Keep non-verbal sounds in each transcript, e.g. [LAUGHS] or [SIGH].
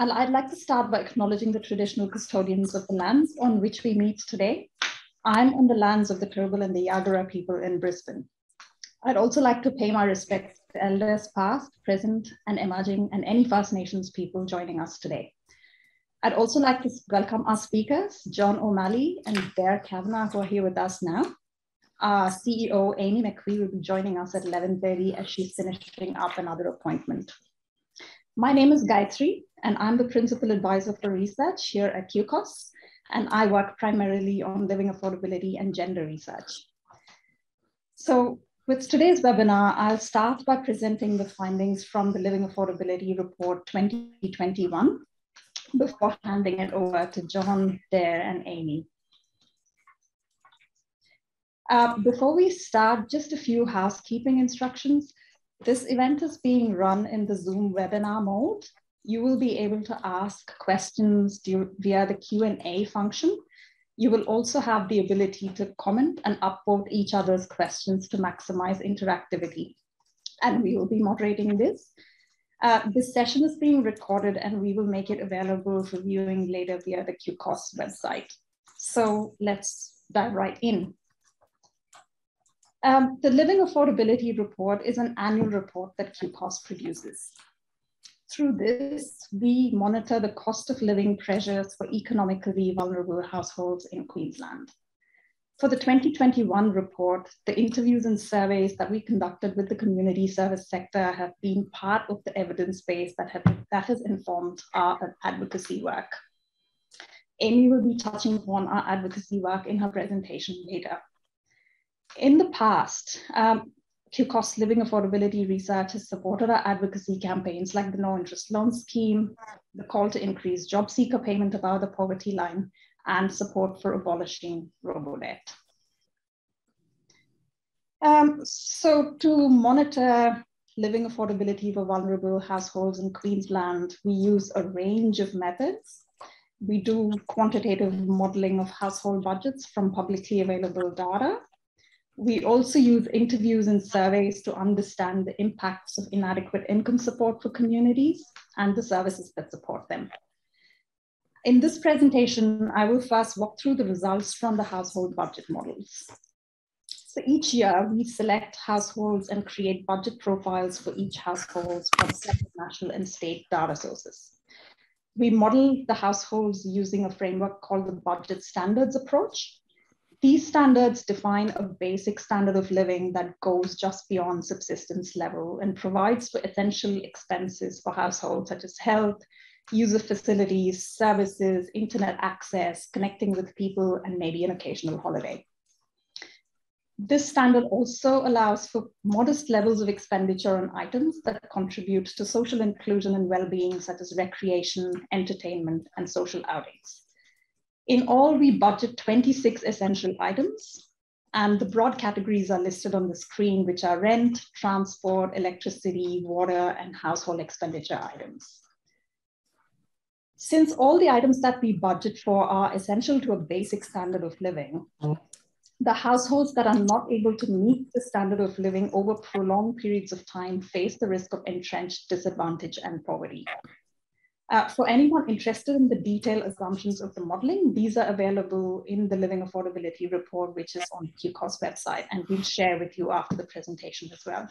I'd like to start by acknowledging the traditional custodians of the lands on which we meet today. I'm on the lands of the Turrbal and the Yagara people in Brisbane. I'd also like to pay my respects to elders past, present, and emerging, and any First Nations people joining us today. I'd also like to welcome our speakers, John O'Malley and Dare Kavanagh, who are here with us now. Our CEO, Amy McQueen, will be joining us at 11.30 as she's finishing up another appointment. My name is Gayatri, and I'm the Principal Advisor for Research here at QCOSS, and I work primarily on living affordability and gender research. So with today's webinar, I'll start by presenting the findings from the Living Affordability Report 2021, before handing it over to John, Dare, and Amy. Uh, before we start, just a few housekeeping instructions. This event is being run in the Zoom webinar mode. You will be able to ask questions via the Q&A function. You will also have the ability to comment and upvote each other's questions to maximize interactivity. And we will be moderating this. Uh, this session is being recorded and we will make it available for viewing later via the QCOSS website. So let's dive right in. Um, the Living Affordability Report is an annual report that QCOSS produces. Through this, we monitor the cost of living pressures for economically vulnerable households in Queensland. For the 2021 report, the interviews and surveys that we conducted with the community service sector have been part of the evidence base that, have, that has informed our advocacy work. Amy will be touching upon our advocacy work in her presentation later. In the past, um, QCOSS Living Affordability Research has supported our advocacy campaigns like the No Interest Loan Scheme, the call to increase job seeker payment above the poverty line, and support for abolishing robo-debt. Um, so to monitor living affordability for vulnerable households in Queensland, we use a range of methods. We do quantitative modeling of household budgets from publicly available data. We also use interviews and surveys to understand the impacts of inadequate income support for communities and the services that support them. In this presentation, I will first walk through the results from the household budget models. So each year we select households and create budget profiles for each household from national and state data sources. We model the households using a framework called the budget standards approach. These standards define a basic standard of living that goes just beyond subsistence level and provides for essential expenses for households such as health, user facilities, services, internet access, connecting with people, and maybe an occasional holiday. This standard also allows for modest levels of expenditure on items that contribute to social inclusion and well-being, such as recreation, entertainment, and social outings. In all, we budget 26 essential items, and the broad categories are listed on the screen, which are rent, transport, electricity, water, and household expenditure items. Since all the items that we budget for are essential to a basic standard of living, the households that are not able to meet the standard of living over prolonged periods of time face the risk of entrenched disadvantage and poverty. Uh, for anyone interested in the detailed assumptions of the modeling, these are available in the Living Affordability Report, which is on QCOSS website, and we'll share with you after the presentation as well.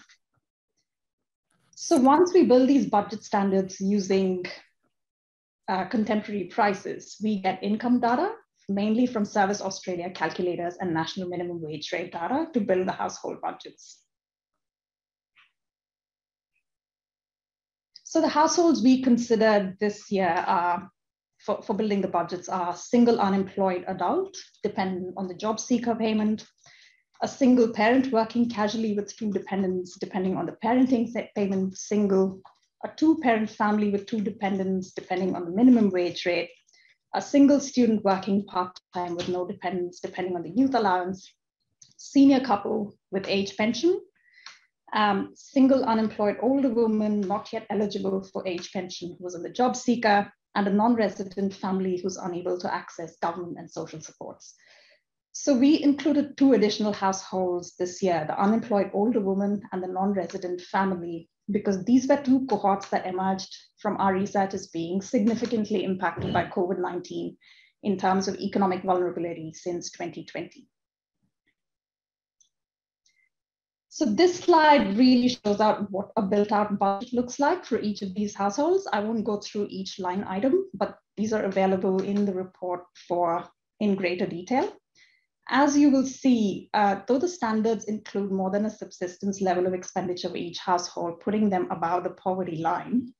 So once we build these budget standards using uh, contemporary prices, we get income data, mainly from Service Australia calculators and national minimum wage rate data to build the household budgets. So the households we considered this year are, for, for building the budgets are single unemployed adult, dependent on the job seeker payment, a single parent working casually with two dependents, depending on the parenting payment, single, a two-parent family with two dependents, depending on the minimum wage rate, a single student working part-time with no dependents, depending on the youth allowance, senior couple with age pension, um, single unemployed older woman not yet eligible for age pension who was in the job seeker, and a non-resident family who's unable to access government and social supports. So we included two additional households this year, the unemployed older woman and the non-resident family because these were two cohorts that emerged from our research as being significantly impacted by COVID-19 in terms of economic vulnerability since 2020. So this slide really shows out what a built out budget looks like for each of these households. I won't go through each line item, but these are available in the report for in greater detail. As you will see, uh, though the standards include more than a subsistence level of expenditure for each household, putting them above the poverty line,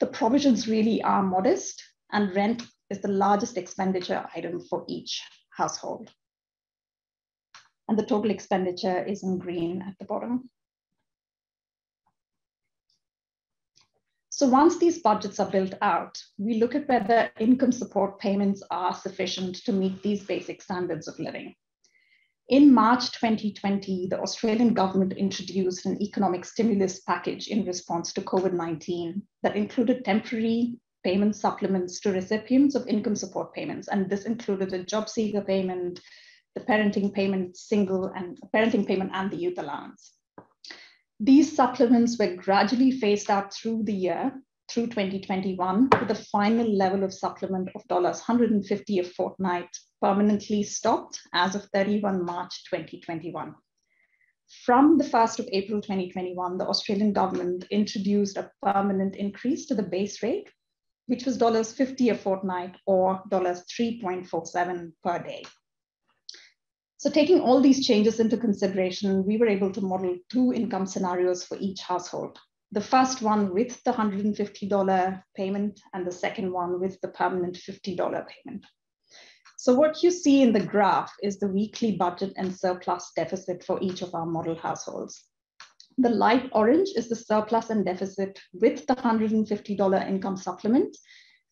the provisions really are modest and rent is the largest expenditure item for each household and the total expenditure is in green at the bottom. So once these budgets are built out, we look at whether income support payments are sufficient to meet these basic standards of living. In March 2020, the Australian government introduced an economic stimulus package in response to COVID-19 that included temporary payment supplements to recipients of income support payments. And this included a job seeker payment, the parenting payment single and parenting payment and the youth allowance. These supplements were gradually phased out through the year, through 2021, with a final level of supplement of $150 a fortnight permanently stopped as of 31 March 2021. From the 1st of April 2021, the Australian government introduced a permanent increase to the base rate, which was $50 a fortnight or $3.47 per day. So taking all these changes into consideration, we were able to model two income scenarios for each household. The first one with the $150 payment and the second one with the permanent $50 payment. So what you see in the graph is the weekly budget and surplus deficit for each of our model households. The light orange is the surplus and deficit with the $150 income supplement,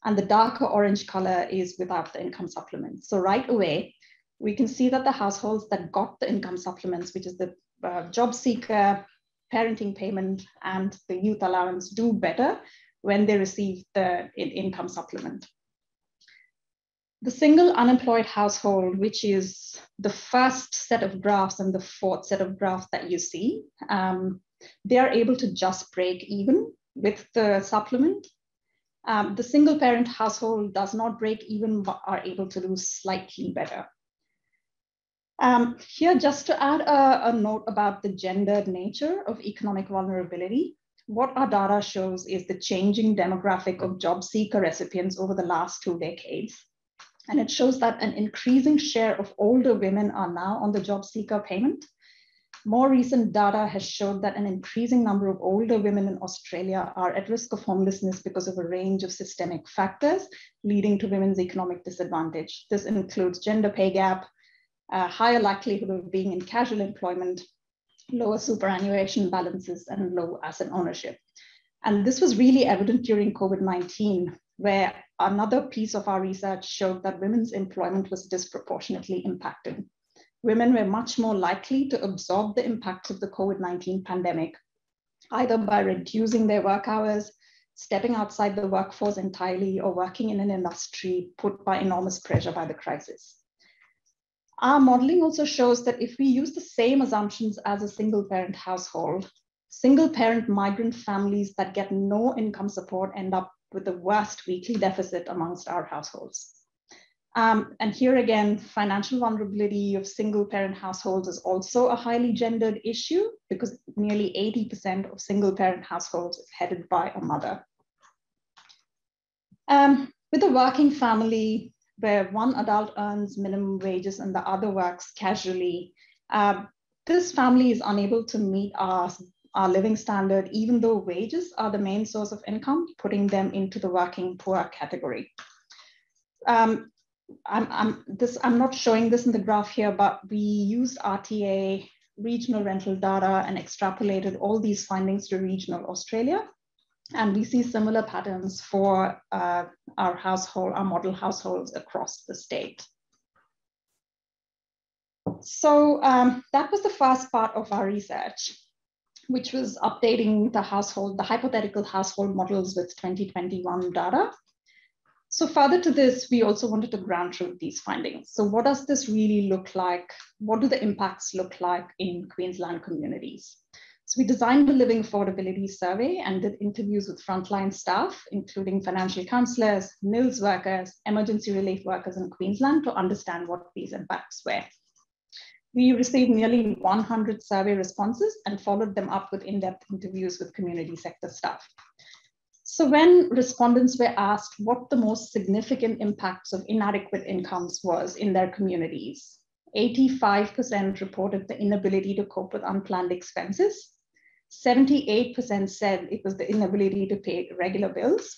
and the darker orange color is without the income supplement. So right away, we can see that the households that got the income supplements, which is the uh, job seeker, parenting payment, and the youth allowance, do better when they receive the in income supplement. The single unemployed household, which is the first set of graphs and the fourth set of graphs that you see, um, they are able to just break even with the supplement. Um, the single parent household does not break even, but are able to do slightly better. Um, here, just to add a, a note about the gendered nature of economic vulnerability, what our data shows is the changing demographic of job seeker recipients over the last two decades. And it shows that an increasing share of older women are now on the job seeker payment. More recent data has showed that an increasing number of older women in Australia are at risk of homelessness because of a range of systemic factors leading to women's economic disadvantage. This includes gender pay gap, a higher likelihood of being in casual employment, lower superannuation balances, and low asset ownership. And this was really evident during COVID-19, where another piece of our research showed that women's employment was disproportionately impacted. Women were much more likely to absorb the impacts of the COVID-19 pandemic, either by reducing their work hours, stepping outside the workforce entirely, or working in an industry put by enormous pressure by the crisis. Our modeling also shows that if we use the same assumptions as a single parent household, single parent migrant families that get no income support end up with the worst weekly deficit amongst our households. Um, and here again, financial vulnerability of single parent households is also a highly gendered issue because nearly 80% of single parent households is headed by a mother. Um, with a working family, where one adult earns minimum wages and the other works casually, uh, this family is unable to meet our, our living standard, even though wages are the main source of income, putting them into the working poor category. Um, I'm, I'm, this, I'm not showing this in the graph here, but we used RTA regional rental data and extrapolated all these findings to regional Australia. And we see similar patterns for uh, our household, our model households across the state. So um, that was the first part of our research, which was updating the household, the hypothetical household models with 2021 data. So further to this, we also wanted to ground truth these findings. So what does this really look like? What do the impacts look like in Queensland communities? So we designed the living affordability survey and did interviews with frontline staff, including financial counselors, NILS workers, emergency relief workers in Queensland to understand what these impacts were. We received nearly 100 survey responses and followed them up with in-depth interviews with community sector staff. So when respondents were asked what the most significant impacts of inadequate incomes was in their communities, 85% reported the inability to cope with unplanned expenses, 78% said it was the inability to pay regular bills,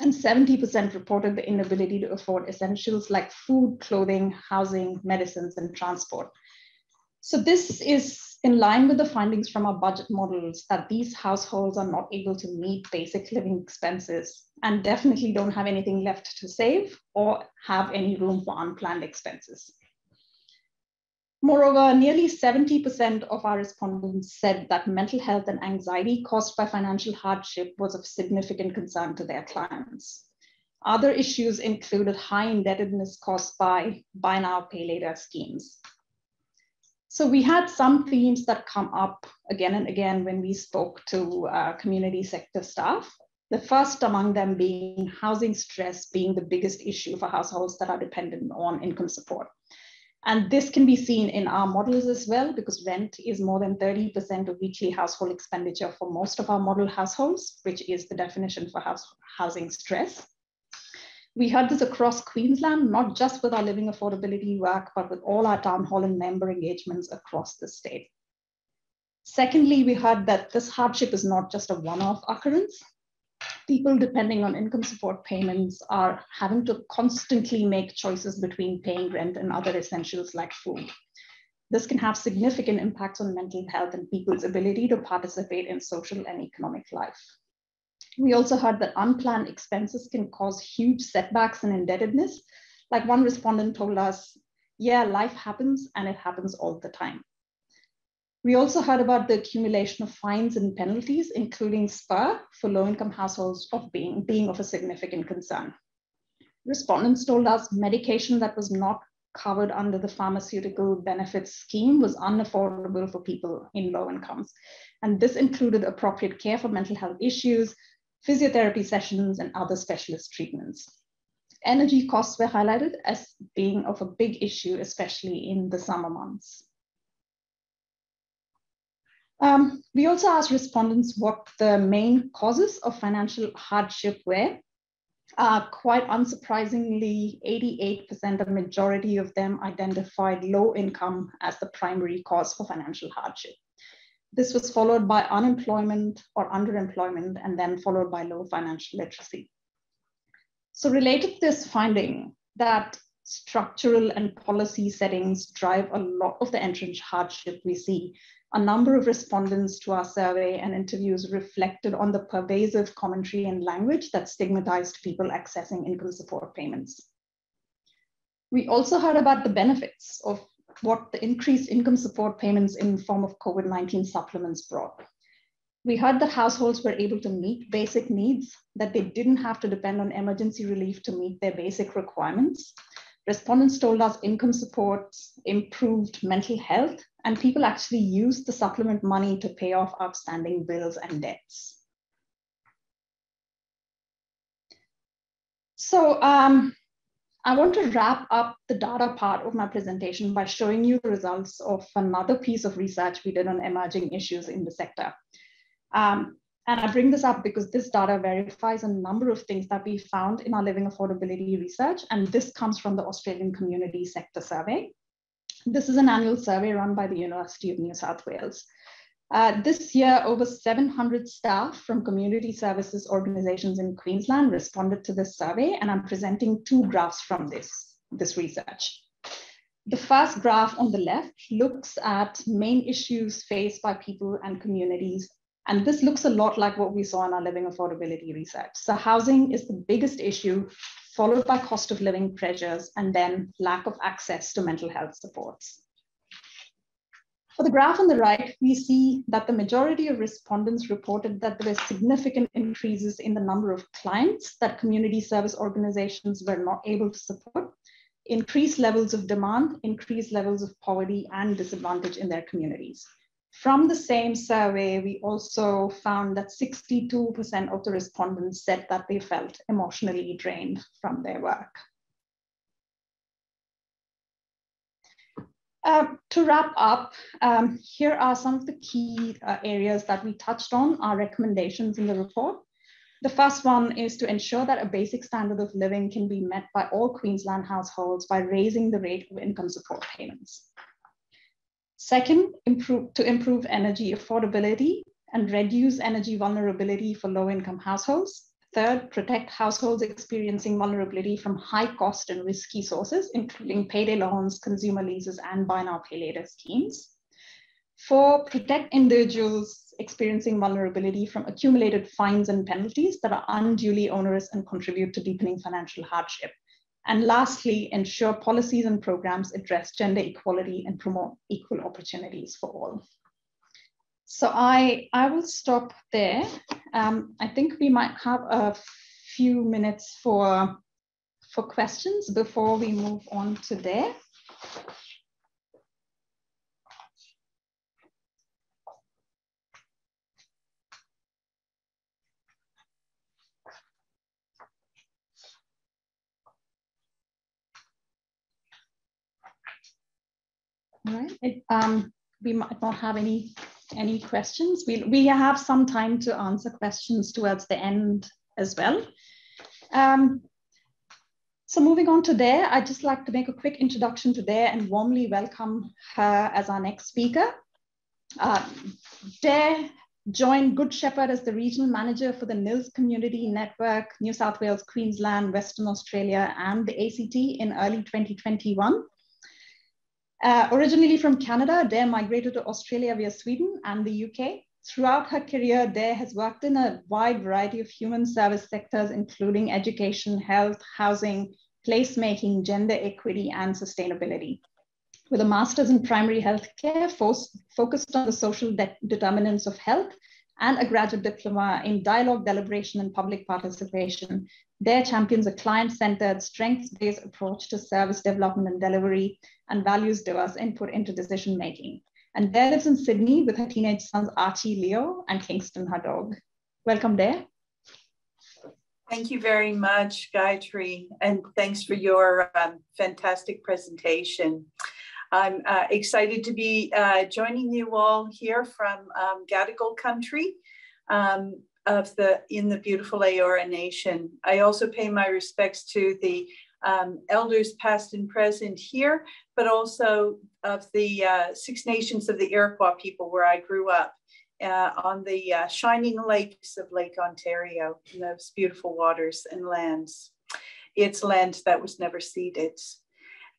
and 70% reported the inability to afford essentials like food, clothing, housing, medicines, and transport. So this is in line with the findings from our budget models that these households are not able to meet basic living expenses and definitely don't have anything left to save or have any room for unplanned expenses. Moreover, nearly 70% of our respondents said that mental health and anxiety caused by financial hardship was of significant concern to their clients. Other issues included high indebtedness caused by buy now, pay later schemes. So we had some themes that come up again and again when we spoke to uh, community sector staff. The first among them being housing stress being the biggest issue for households that are dependent on income support. And this can be seen in our models as well, because rent is more than 30% of weekly household expenditure for most of our model households, which is the definition for house, housing stress. We heard this across Queensland, not just with our living affordability work, but with all our town hall and member engagements across the state. Secondly, we heard that this hardship is not just a one-off occurrence, people depending on income support payments are having to constantly make choices between paying rent and other essentials like food. This can have significant impacts on mental health and people's ability to participate in social and economic life. We also heard that unplanned expenses can cause huge setbacks and indebtedness. Like one respondent told us, yeah, life happens and it happens all the time. We also heard about the accumulation of fines and penalties, including SPER for low-income households of being, being of a significant concern. Respondents told us medication that was not covered under the pharmaceutical benefits scheme was unaffordable for people in low incomes. And this included appropriate care for mental health issues, physiotherapy sessions, and other specialist treatments. Energy costs were highlighted as being of a big issue, especially in the summer months. Um, we also asked respondents what the main causes of financial hardship were. Uh, quite unsurprisingly, 88%, the majority of them identified low income as the primary cause for financial hardship. This was followed by unemployment or underemployment, and then followed by low financial literacy. So related to this finding that structural and policy settings drive a lot of the entrenched hardship we see, a number of respondents to our survey and interviews reflected on the pervasive commentary and language that stigmatized people accessing income support payments. We also heard about the benefits of what the increased income support payments in form of COVID-19 supplements brought. We heard that households were able to meet basic needs, that they didn't have to depend on emergency relief to meet their basic requirements, Respondents told us income support improved mental health, and people actually used the supplement money to pay off outstanding bills and debts. So um, I want to wrap up the data part of my presentation by showing you the results of another piece of research we did on emerging issues in the sector. Um, and I bring this up because this data verifies a number of things that we found in our living affordability research. And this comes from the Australian Community Sector Survey. This is an annual survey run by the University of New South Wales. Uh, this year, over 700 staff from community services organizations in Queensland responded to this survey, and I'm presenting two graphs from this, this research. The first graph on the left looks at main issues faced by people and communities and this looks a lot like what we saw in our living affordability research. So housing is the biggest issue, followed by cost of living pressures, and then lack of access to mental health supports. For the graph on the right, we see that the majority of respondents reported that there were significant increases in the number of clients that community service organizations were not able to support, increased levels of demand, increased levels of poverty and disadvantage in their communities. From the same survey, we also found that 62% of the respondents said that they felt emotionally drained from their work. Uh, to wrap up, um, here are some of the key uh, areas that we touched on, our recommendations in the report. The first one is to ensure that a basic standard of living can be met by all Queensland households by raising the rate of income support payments. Second, improve, to improve energy affordability and reduce energy vulnerability for low income households. Third, protect households experiencing vulnerability from high cost and risky sources, including payday loans, consumer leases, and buy now, pay later schemes. Four, protect individuals experiencing vulnerability from accumulated fines and penalties that are unduly onerous and contribute to deepening financial hardship. And lastly, ensure policies and programs address gender equality and promote equal opportunities for all. So I, I will stop there. Um, I think we might have a few minutes for, for questions before we move on to there. All right. Um, we might not have any any questions. We, we have some time to answer questions towards the end as well. Um, so moving on to Dare, I'd just like to make a quick introduction to Dare and warmly welcome her as our next speaker. Uh, Dare joined Good Shepherd as the regional manager for the NILS Community Network, New South Wales, Queensland, Western Australia, and the ACT in early 2021. Uh, originally from Canada, Dare migrated to Australia via Sweden and the UK. Throughout her career, Dare has worked in a wide variety of human service sectors, including education, health, housing, placemaking, gender equity, and sustainability. With a master's in primary health care focused on the social de determinants of health and a graduate diploma in dialogue, deliberation, and public participation, Dare champions a client-centered, strengths-based approach to service development and delivery and values diverse input into decision-making. And Dare lives in Sydney with her teenage sons, Archie, Leo, and Kingston, her dog. Welcome, Dare. Thank you very much, Gayatri, and thanks for your um, fantastic presentation. I'm uh, excited to be uh, joining you all here from um, Gadigal country. Um, of the in the beautiful Eora Nation. I also pay my respects to the um, elders past and present here, but also of the uh, Six Nations of the Iroquois people where I grew up uh, on the uh, shining lakes of Lake Ontario, those beautiful waters and lands. It's land that was never ceded.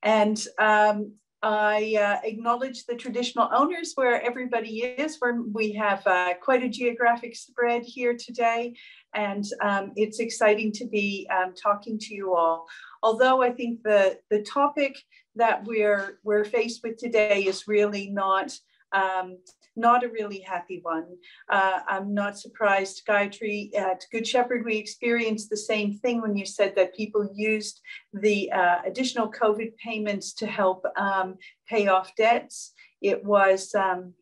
And um, I uh, acknowledge the traditional owners where everybody is, where we have uh, quite a geographic spread here today. And um, it's exciting to be um, talking to you all. Although I think the, the topic that we're, we're faced with today is really not um, not a really happy one. Uh, I'm not surprised, Gayatri, at Good Shepherd, we experienced the same thing when you said that people used the uh, additional COVID payments to help um, pay off debts. It was um,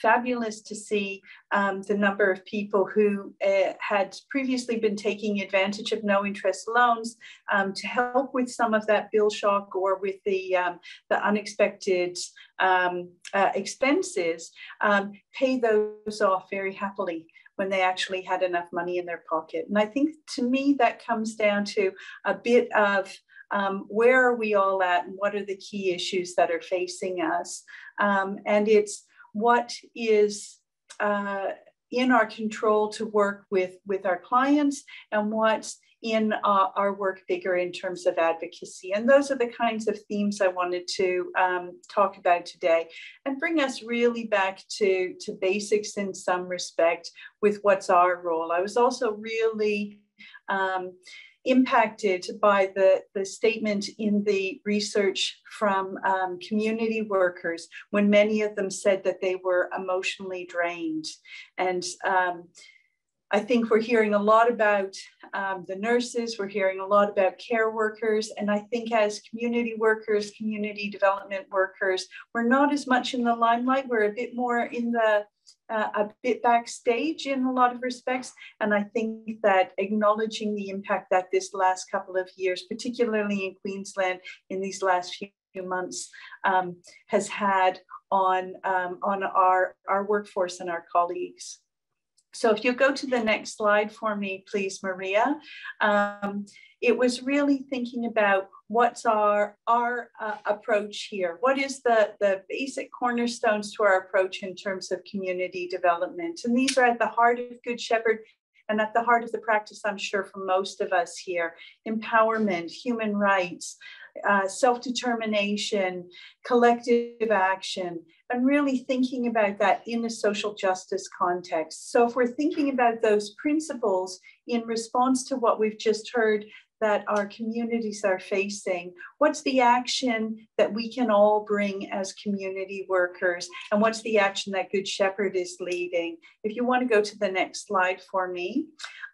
fabulous to see um, the number of people who uh, had previously been taking advantage of no interest loans um, to help with some of that bill shock or with the, um, the unexpected um, uh, expenses, um, pay those off very happily when they actually had enough money in their pocket. And I think to me that comes down to a bit of um, where are we all at and what are the key issues that are facing us? Um, and it's what is uh, in our control to work with, with our clients and what's in uh, our work bigger in terms of advocacy. And those are the kinds of themes I wanted to um, talk about today and bring us really back to, to basics in some respect with what's our role. I was also really um, impacted by the, the statement in the research from um, community workers when many of them said that they were emotionally drained. And um, I think we're hearing a lot about um, the nurses, we're hearing a lot about care workers, and I think as community workers, community development workers, we're not as much in the limelight, we're a bit more in the uh, a bit backstage in a lot of respects. And I think that acknowledging the impact that this last couple of years, particularly in Queensland in these last few months, um, has had on, um, on our, our workforce and our colleagues. So if you go to the next slide for me, please, Maria. Um, it was really thinking about what's our, our uh, approach here? What is the, the basic cornerstones to our approach in terms of community development? And these are at the heart of Good Shepherd and at the heart of the practice, I'm sure, for most of us here empowerment, human rights, uh, self determination, collective action, and really thinking about that in a social justice context. So, if we're thinking about those principles in response to what we've just heard that our communities are facing? What's the action that we can all bring as community workers? And what's the action that Good Shepherd is leading? If you want to go to the next slide for me,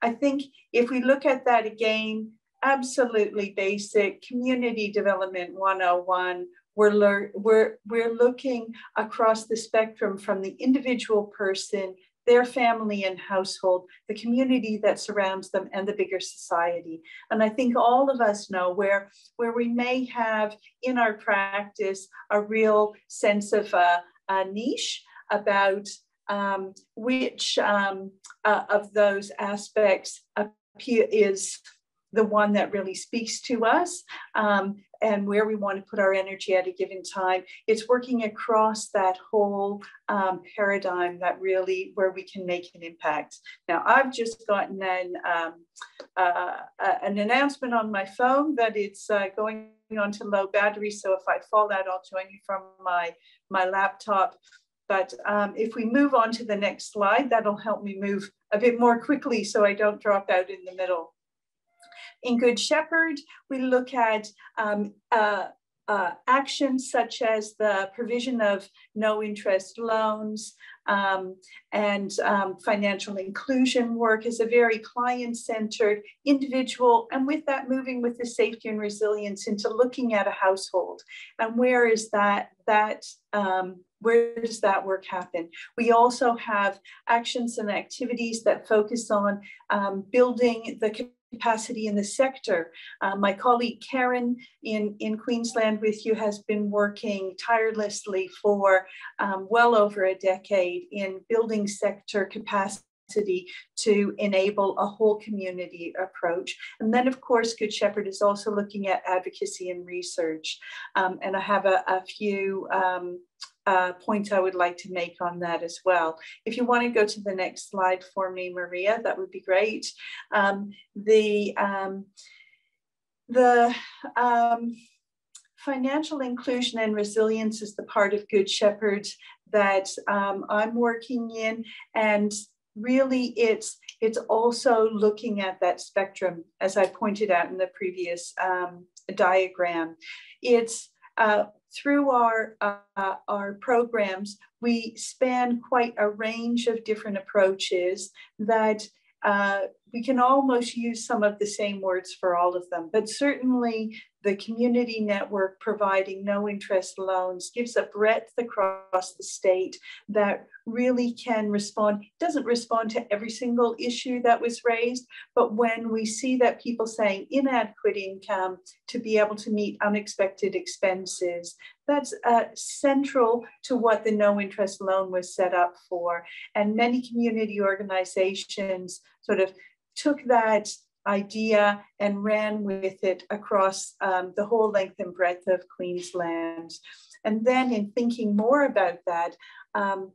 I think if we look at that again, absolutely basic community development 101 we're, we're, we're looking across the spectrum from the individual person their family and household, the community that surrounds them, and the bigger society. And I think all of us know where, where we may have in our practice a real sense of a, a niche about um, which um, uh, of those aspects appear is the one that really speaks to us um, and where we want to put our energy at a given time. It's working across that whole um, paradigm that really where we can make an impact. Now, I've just gotten an, um, uh, an announcement on my phone that it's uh, going on to low battery. So if I fall out, I'll join you from my, my laptop. But um, if we move on to the next slide, that'll help me move a bit more quickly so I don't drop out in the middle. In Good Shepherd, we look at um, uh, uh, actions such as the provision of no interest loans um, and um, financial inclusion work is a very client centered, individual, and with that, moving with the safety and resilience into looking at a household and where is that, that um, where does that work happen? We also have actions and activities that focus on um, building the capacity in the sector. Uh, my colleague Karen in, in Queensland with you has been working tirelessly for um, well over a decade in building sector capacity to enable a whole community approach. And then, of course, Good Shepherd is also looking at advocacy and research. Um, and I have a, a few um, uh, point I would like to make on that as well. If you want to go to the next slide for me, Maria, that would be great. Um, the um, the um, financial inclusion and resilience is the part of Good Shepherd that um, I'm working in, and really it's it's also looking at that spectrum, as I pointed out in the previous um, diagram. It's uh, through our, uh, our programs, we span quite a range of different approaches that uh, we can almost use some of the same words for all of them, but certainly the community network providing no interest loans gives a breadth across the state that really can respond, doesn't respond to every single issue that was raised, but when we see that people saying inadequate income to be able to meet unexpected expenses, that's uh, central to what the no interest loan was set up for. And many community organizations sort of took that idea and ran with it across um, the whole length and breadth of Queensland. And then in thinking more about that, um,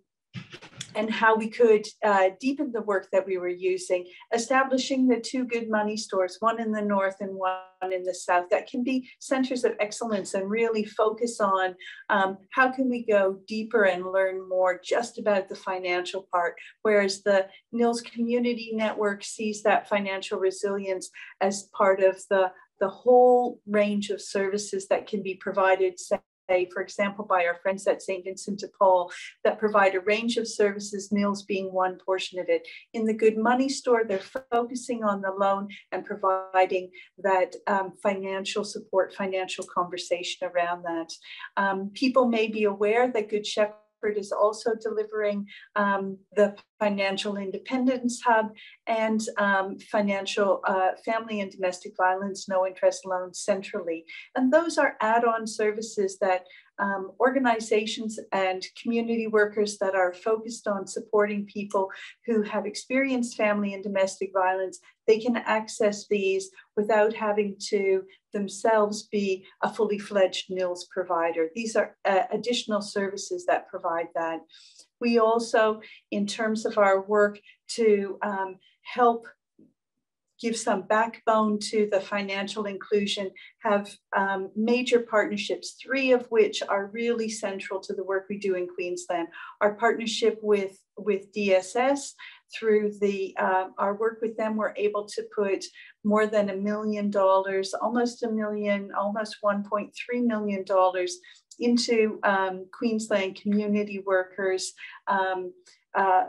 and how we could uh, deepen the work that we were using, establishing the two good money stores, one in the north and one in the south, that can be centers of excellence and really focus on um, how can we go deeper and learn more just about the financial part, whereas the NILS Community Network sees that financial resilience as part of the the whole range of services that can be provided for example, by our friends at St. Vincent de Paul that provide a range of services, meals being one portion of it. In the Good Money Store, they're focusing on the loan and providing that um, financial support, financial conversation around that. Um, people may be aware that Good Shepherd is also delivering um, the Financial Independence Hub and um, financial uh, family and domestic violence no interest loans centrally. And those are add on services that um, organizations and community workers that are focused on supporting people who have experienced family and domestic violence, they can access these without having to themselves be a fully fledged NILS provider. These are uh, additional services that provide that. We also, in terms of our work to um, help give some backbone to the financial inclusion, have um, major partnerships, three of which are really central to the work we do in Queensland. Our partnership with, with DSS, through the uh, our work with them, we're able to put more than a million dollars, almost a million, almost 1.3 million dollars into um, Queensland community workers. Um, uh,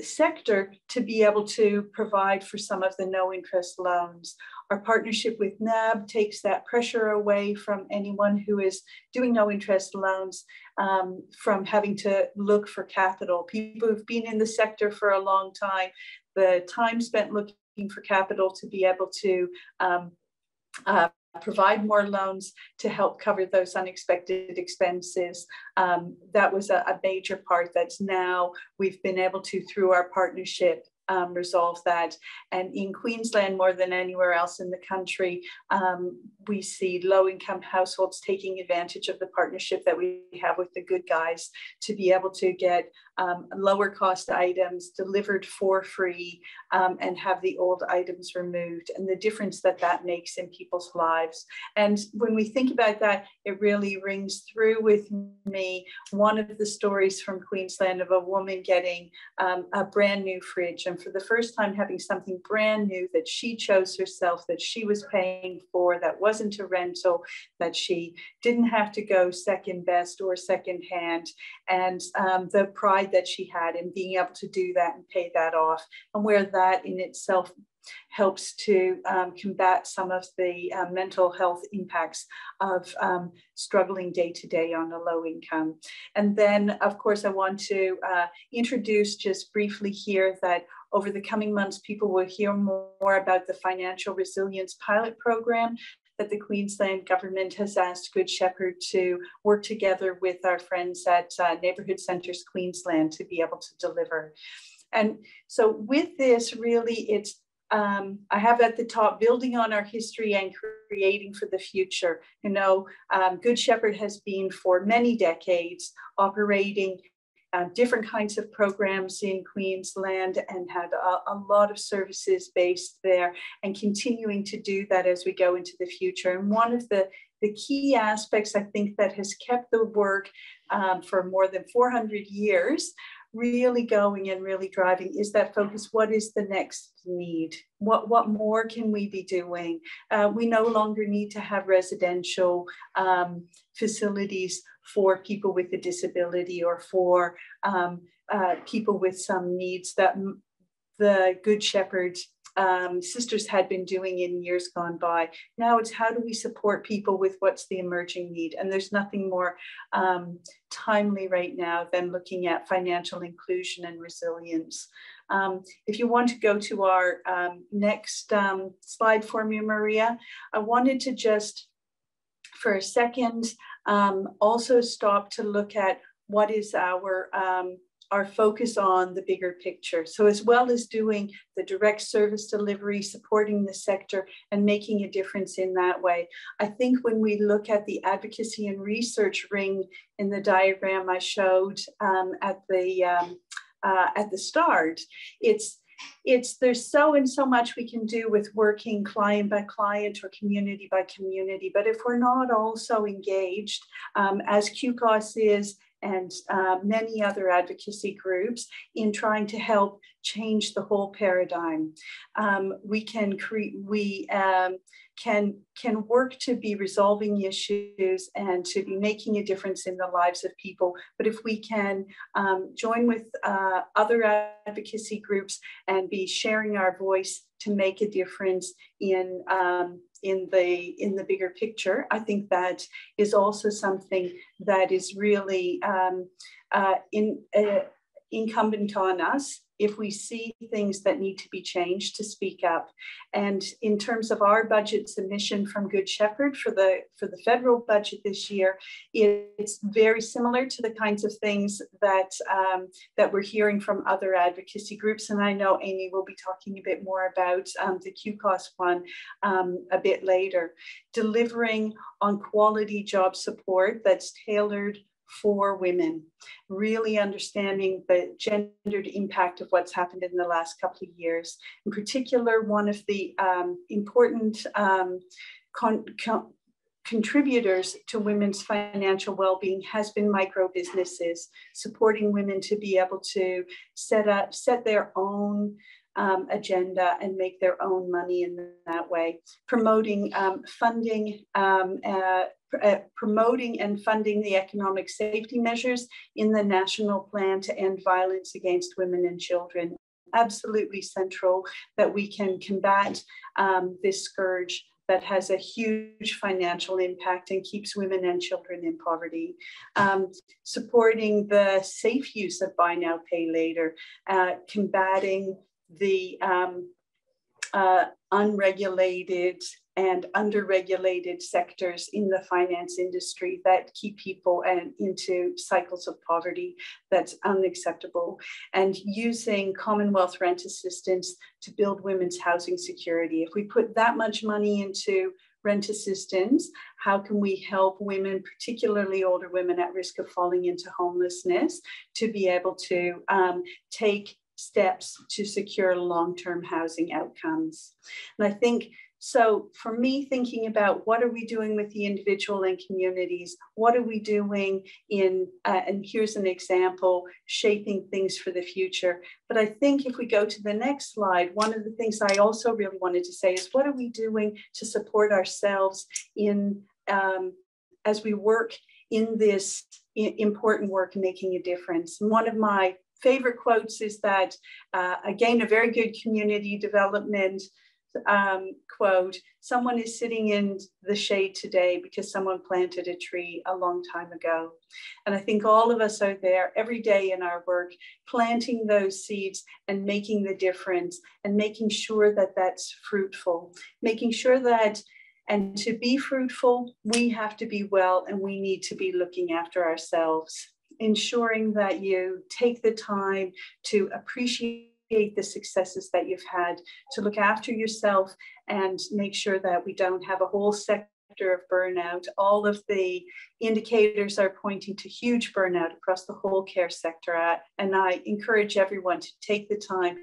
sector to be able to provide for some of the no interest loans. Our partnership with NAB takes that pressure away from anyone who is doing no interest loans um, from having to look for capital. People who've been in the sector for a long time, the time spent looking for capital to be able to um, uh, provide more loans to help cover those unexpected expenses. Um, that was a, a, major part that's now we've been able to, through our partnership, um, resolve that. And in Queensland, more than anywhere else in the country, um, we see low income households taking advantage of the partnership that we have with the good guys to be able to get um, lower cost items delivered for free um, and have the old items removed and the difference that that makes in people's lives. And when we think about that, it really rings through with me one of the stories from Queensland of a woman getting um, a brand new fridge and for the first time having something brand new that she chose herself, that she was paying for, that wasn't a rental, that she didn't have to go second best or second hand. And um, the pride pride that she had in being able to do that and pay that off, and where that in itself helps to um, combat some of the uh, mental health impacts of um, struggling day to day on a low income. And then, of course, I want to uh, introduce just briefly here that over the coming months, people will hear more about the financial resilience pilot program that the Queensland government has asked Good Shepherd to work together with our friends at uh, Neighbourhood Centres Queensland to be able to deliver. And so with this, really, it's um, I have at the top building on our history and creating for the future. You know, um, Good Shepherd has been for many decades operating uh, different kinds of programs in Queensland and had a, a, lot of services based there and continuing to do that as we go into the future. And one of the, the key aspects I think that has kept the work um, for more than 400 years really going and really driving is that focus what is the next need what what more can we be doing uh, we no longer need to have residential um, facilities for people with a disability or for um, uh, people with some needs that the good shepherd um, sisters had been doing in years gone by. Now it's how do we support people with what's the emerging need? And there's nothing more um, timely right now than looking at financial inclusion and resilience. Um, if you want to go to our um, next um, slide for me, Maria, I wanted to just for a second um, also stop to look at what is our our focus on the bigger picture. So as well as doing the direct service delivery, supporting the sector and making a difference in that way, I think when we look at the advocacy and research ring in the diagram I showed um, at the um, uh, at the start, it's it's there's so and so much we can do with working client by client or community by community but if we're not also engaged um, as QCOSS is and uh, many other advocacy groups in trying to help change the whole paradigm. Um, we can create, we um, can, can work to be resolving issues and to be making a difference in the lives of people. But if we can um, join with uh, other advocacy groups and be sharing our voice to make a difference in um, in the in the bigger picture. I think that is also something that is really um, uh, in, uh, incumbent on us if we see things that need to be changed to speak up. And in terms of our budget submission from Good Shepherd for the for the federal budget this year, it's very similar to the kinds of things that um, that we're hearing from other advocacy groups. And I know Amy will be talking a bit more about um, the QCOSS one um, a bit later. Delivering on quality job support that's tailored for women, really understanding the gendered impact of what's happened in the last couple of years. In particular, one of the um, important um, con con contributors to women's financial well-being has been micro businesses, supporting women to be able to set up, set their own um, agenda and make their own money in that way. Promoting um, funding um, uh, uh, promoting and funding the economic safety measures in the national plan to end violence against women and children. Absolutely central that we can combat um, this scourge that has a huge financial impact and keeps women and children in poverty. Um, supporting the safe use of buy now, pay later, uh, combating the um, uh, unregulated and underregulated sectors in the finance industry that keep people and into cycles of poverty that's unacceptable. And using commonwealth rent assistance to build women's housing security. If we put that much money into rent assistance how can we help women particularly older women at risk of falling into homelessness to be able to um, take steps to secure long-term housing outcomes. And I think so for me, thinking about what are we doing with the individual and communities? What are we doing in, uh, and here's an example, shaping things for the future. But I think if we go to the next slide, one of the things I also really wanted to say is what are we doing to support ourselves in, um, as we work in this important work making a difference. One of my favorite quotes is that, uh, again, a very good community development um, quote, someone is sitting in the shade today because someone planted a tree a long time ago. And I think all of us are there every day in our work, planting those seeds and making the difference and making sure that that's fruitful, making sure that and to be fruitful, we have to be well and we need to be looking after ourselves ensuring that you take the time to appreciate the successes that you've had, to look after yourself and make sure that we don't have a whole sector of burnout. All of the indicators are pointing to huge burnout across the whole care sector. And I encourage everyone to take the time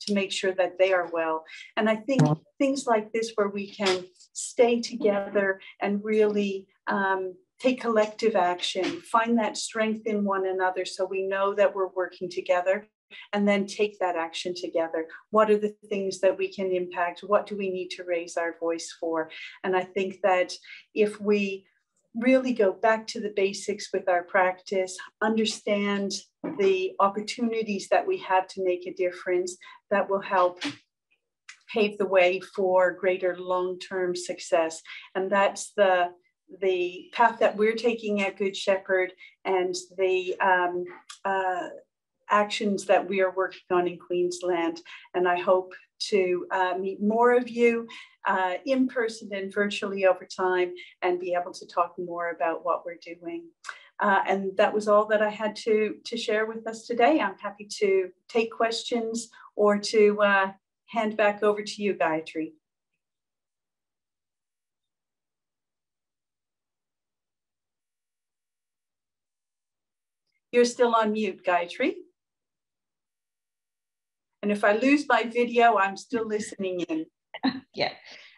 to make sure that they are well. And I think things like this, where we can stay together and really um, take collective action, find that strength in one another so we know that we're working together and then take that action together. What are the things that we can impact? What do we need to raise our voice for? And I think that if we really go back to the basics with our practice, understand the opportunities that we have to make a difference, that will help pave the way for greater long-term success. And that's the the path that we're taking at Good Shepherd and the um, uh, actions that we are working on in Queensland. And I hope to uh, meet more of you uh, in person and virtually over time and be able to talk more about what we're doing. Uh, and that was all that I had to, to share with us today. I'm happy to take questions or to uh, hand back over to you, Gayatri. You're still on mute, Gayatri. And if I lose my video, I'm still listening in. [LAUGHS] yeah.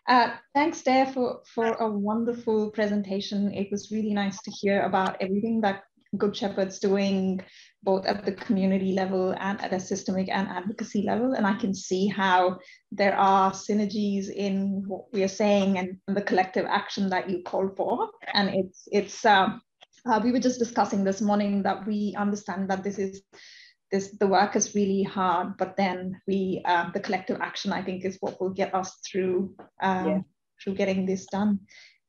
Uh, thanks, Dare, for, for a wonderful presentation. It was really nice to hear about everything that Good Shepherd's doing both at the community level and at a systemic and advocacy level. And I can see how there are synergies in what we are saying and, the collective action that you call for. And it's, it's um, uh, we were just discussing this morning that we understand that this is this the work is really hard, but then we uh, the collective action I think is what will get us through um, yeah. through getting this done.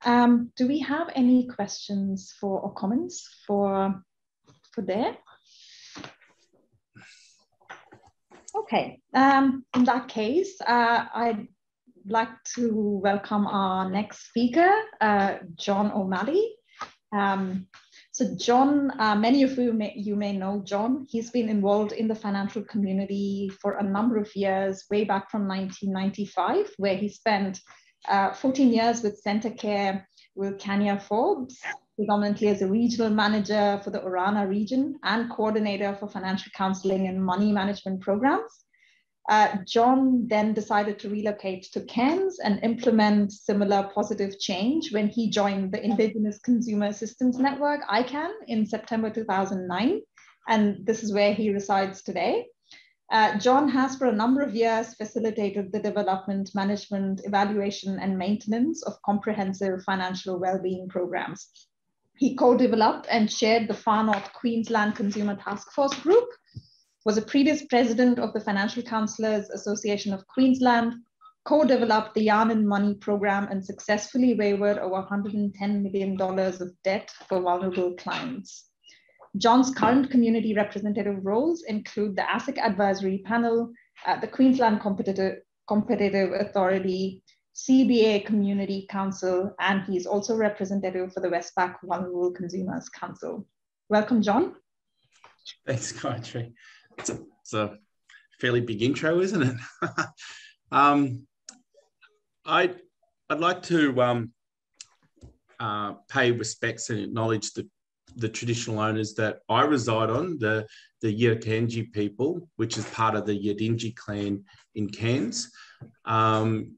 Um, do we have any questions for or comments for for there? Okay, um, in that case, uh, I'd like to welcome our next speaker, uh, John O'Malley. Um, so John, uh, many of you may, you may know John. He's been involved in the financial community for a number of years, way back from 1995, where he spent uh, 14 years with Centacare Wilcannia-Forbes, predominantly as a regional manager for the Orana region and coordinator for financial counseling and money management programs. Uh, John then decided to relocate to Cairns and implement similar positive change when he joined the Indigenous Consumer Assistance Network, ICAN, in September 2009. And this is where he resides today. Uh, John has for a number of years facilitated the development, management, evaluation, and maintenance of comprehensive financial well-being programs. He co-developed and chaired the Far North Queensland Consumer Task Force Group, was a previous president of the Financial Counselors Association of Queensland, co-developed the Yarn and Money program and successfully waived over $110 million of debt for vulnerable clients. John's current community representative roles include the ASIC Advisory Panel, uh, the Queensland Competitive, Competitive Authority, CBA Community Council, and he's also representative for the Westpac Vulnerable Consumers Council. Welcome, John. Thanks, Gayatri. It's a, it's a fairly big intro, isn't it? [LAUGHS] um, I, I'd like to um, uh, pay respects and acknowledge the, the traditional owners that I reside on, the, the Yirrkala people, which is part of the Yidinji clan in Cairns. Um,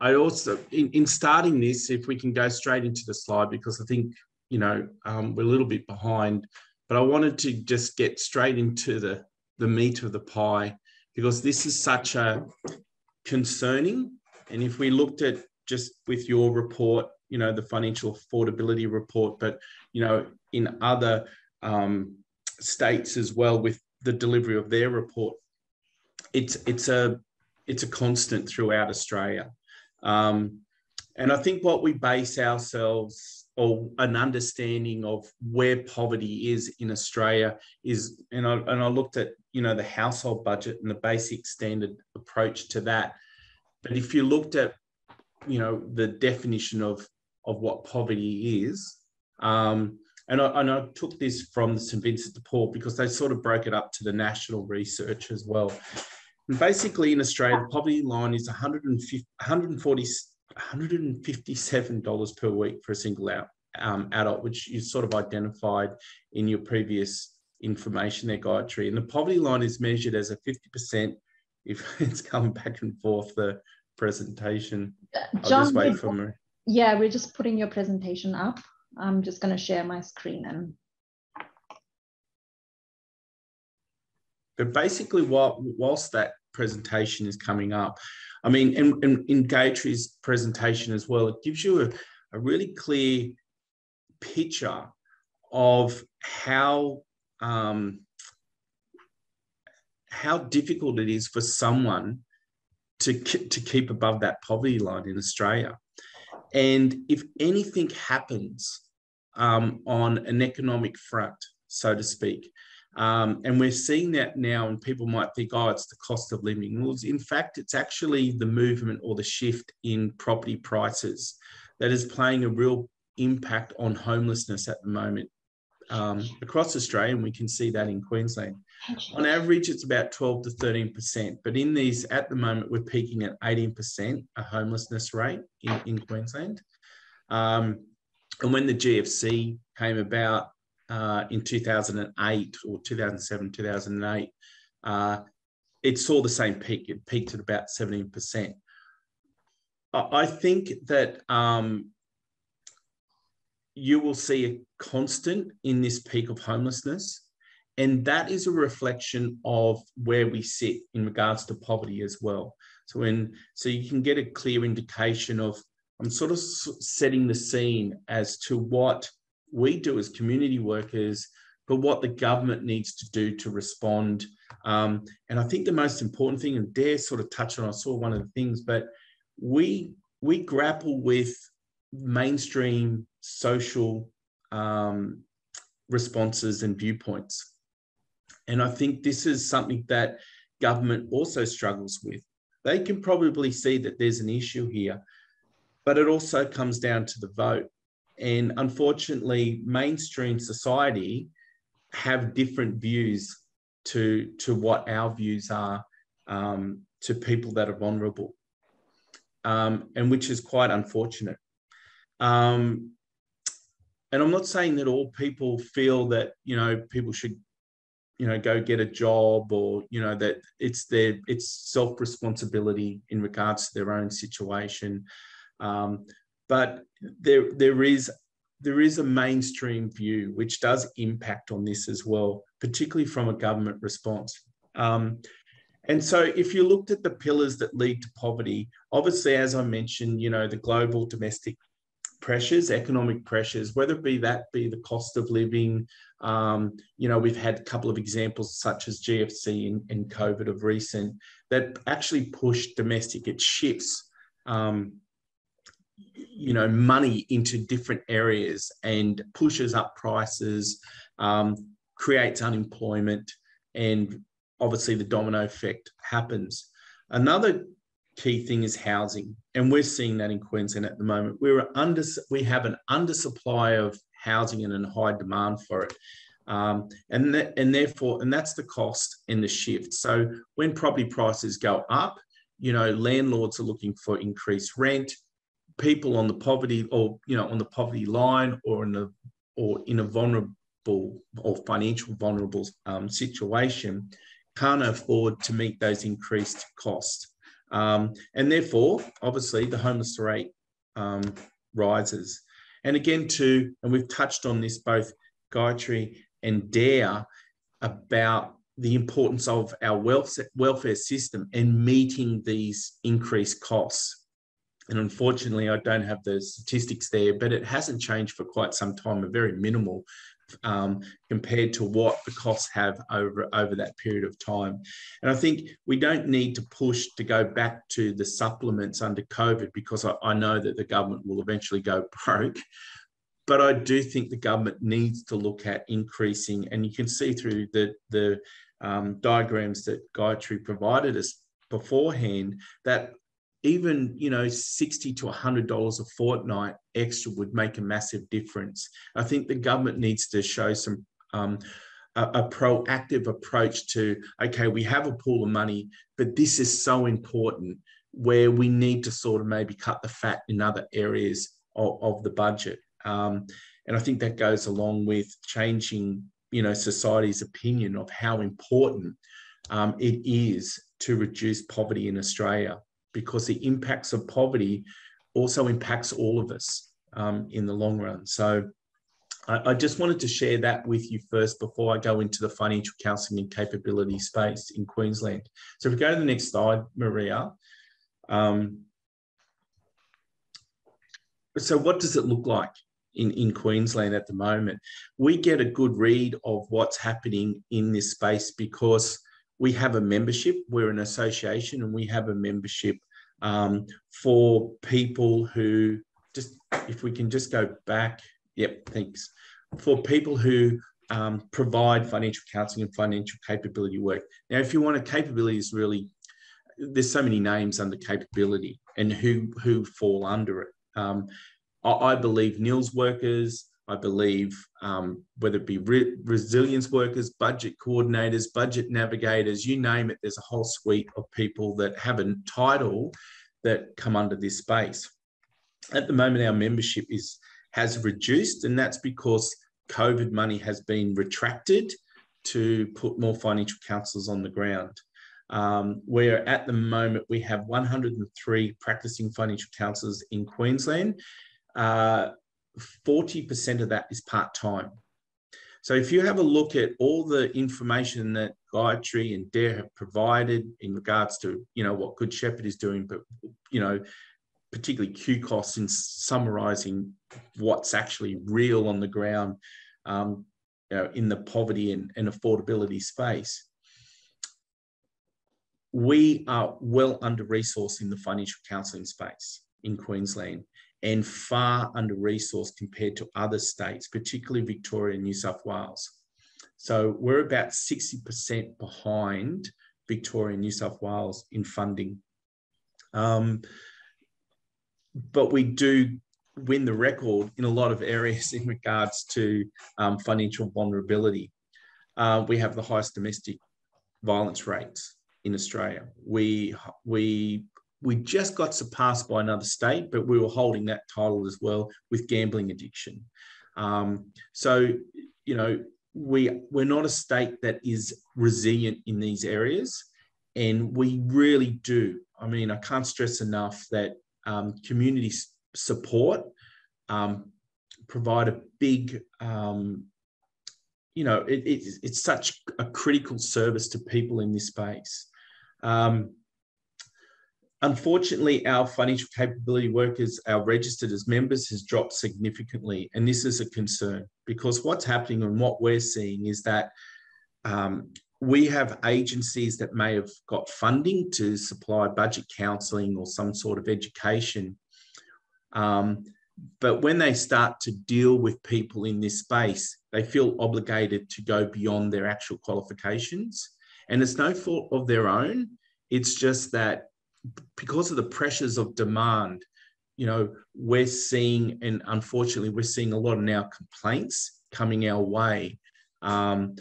I also, in, in starting this, if we can go straight into the slide, because I think, you know, um, we're a little bit behind but I wanted to just get straight into the, the meat of the pie because this is such a concerning. And if we looked at just with your report, you know, the financial affordability report, but, you know, in other um, states as well with the delivery of their report, it's, it's, a, it's a constant throughout Australia. Um, and I think what we base ourselves or an understanding of where poverty is in Australia is, and I, and I looked at, you know, the household budget and the basic standard approach to that. But if you looked at, you know, the definition of, of what poverty is, um, and, I, and I took this from the St. Vincent de Paul because they sort of broke it up to the national research as well. And basically in Australia, the poverty line is 150, 140, $157 per week for a single out, um, adult, which you sort of identified in your previous information there, Gayatri. And the poverty line is measured as a 50%, if [LAUGHS] it's coming back and forth the presentation. I'll John, just wait for me. Yeah, we're just putting your presentation up. I'm just going to share my screen and but basically while, whilst that presentation is coming up I mean, in, in, in Gayatri's presentation as well, it gives you a, a really clear picture of how um, how difficult it is for someone to, to keep above that poverty line in Australia. And if anything happens um, on an economic front, so to speak, um, and we're seeing that now, and people might think, oh, it's the cost of living. Well, in fact, it's actually the movement or the shift in property prices that is playing a real impact on homelessness at the moment um, across Australia, and we can see that in Queensland. On average, it's about 12 to 13%, but in these, at the moment, we're peaking at 18% a homelessness rate in, in Queensland. Um, and when the GFC came about, uh, in 2008 or 2007, 2008, uh, it saw the same peak. It peaked at about 17%. I think that um, you will see a constant in this peak of homelessness. And that is a reflection of where we sit in regards to poverty as well. So when so you can get a clear indication of I'm sort of setting the scene as to what we do as community workers, but what the government needs to do to respond. Um, and I think the most important thing, and Dare sort of touched on, I saw one of the things, but we we grapple with mainstream social um, responses and viewpoints. And I think this is something that government also struggles with. They can probably see that there's an issue here, but it also comes down to the vote. And unfortunately, mainstream society have different views to, to what our views are um, to people that are vulnerable, um, and which is quite unfortunate. Um, and I'm not saying that all people feel that you know people should you know go get a job or you know that it's their it's self responsibility in regards to their own situation um, but there there is there is a mainstream view which does impact on this as well particularly from a government response um, and so if you looked at the pillars that lead to poverty obviously as i mentioned you know the global domestic pressures, economic pressures, whether it be that be the cost of living. Um, you know, we've had a couple of examples such as GFC and, and COVID of recent that actually push domestic. It shifts, um, you know, money into different areas and pushes up prices, um, creates unemployment, and obviously the domino effect happens. Another key thing is housing, and we're seeing that in Queensland at the moment. We're under we have an undersupply of housing and a high demand for it. Um, and, that, and therefore, and that's the cost and the shift. So when property prices go up, you know, landlords are looking for increased rent. People on the poverty or, you know, on the poverty line or in a, or in a vulnerable or financial vulnerable um, situation can't afford to meet those increased costs. Um, and therefore, obviously, the homeless rate um, rises. And again, too, and we've touched on this both Gayatri and Dare about the importance of our welfare system and meeting these increased costs. And unfortunately, I don't have the statistics there, but it hasn't changed for quite some time, a very minimal um, compared to what the costs have over, over that period of time. And I think we don't need to push to go back to the supplements under COVID because I, I know that the government will eventually go [LAUGHS] broke. But I do think the government needs to look at increasing, and you can see through the, the um, diagrams that Gayatri provided us beforehand that even you know 60 to 100 dollars a fortnight extra would make a massive difference. I think the government needs to show some um, a, a, proactive approach to okay we have a pool of money but this is so important where we need to sort of maybe cut the fat in other areas of, of the budget. Um, and i think that goes along with changing you know society's opinion of how important um, it is to reduce poverty in australia because the impacts of poverty also impacts all of us um, in the long run. So I, I, just wanted to share that with you first before I go into the financial counselling and capability space in Queensland. So if we go to the next slide, Maria. Um, so what does it look like in, in Queensland at the moment? We get a good read of what's happening in this space because we have a membership, we're an association, and we have a membership um, for people who just, if we can just go back, yep, thanks. For people who um, provide financial counseling and financial capability work. Now, if you want a capability is really, there's so many names under capability and who who fall under it. Um, I, I, believe NILS workers, I believe um, whether it be re- resilience workers, budget coordinators, budget navigators, you name it, there's a whole suite of people that have a title that come under this space. At the moment, our membership is has reduced, and that's because COVID money has been retracted to put more financial counsellors on the ground. Um, where at the moment we have 103 practicing financial counsellors in Queensland. Uh, 40% of that is part time. So if you have a look at all the information that Gayatri and Dare have provided in regards to, you know, what Good Shepherd is doing, but, you know, particularly QCOSS in summarizing what's actually real on the ground um, you know, in the poverty and, and affordability space. We are well under resourced in the financial counselling space in Queensland and far under resourced compared to other states, particularly Victoria and New South Wales. So we're about 60% behind Victoria and New South Wales in funding. Um, but we do win the record in a lot of [LAUGHS] areas in regards to um, financial vulnerability. Uh, we have the highest domestic violence rates in Australia. We we we just got surpassed by another state, but we were holding that title as well with gambling addiction. Um, so you know we we're not a state that is resilient in these areas, and we really do. I mean, I can't stress enough that um, community support, um, provide a big, um, you know, it, it, it's such a critical service to people in this space. Um, unfortunately, our financial capability workers, our registered as members, has dropped significantly. And this is a concern because what's happening and what we're seeing is that um, we have agencies that may have got funding to supply budget counselling or some sort of education. Um, but when they start to deal with people in this space, they feel obligated to go beyond their actual qualifications. And it's no fault of their own. It's just that because of the pressures of demand, you know, we're seeing, and unfortunately, we're seeing a lot of now complaints coming our way um,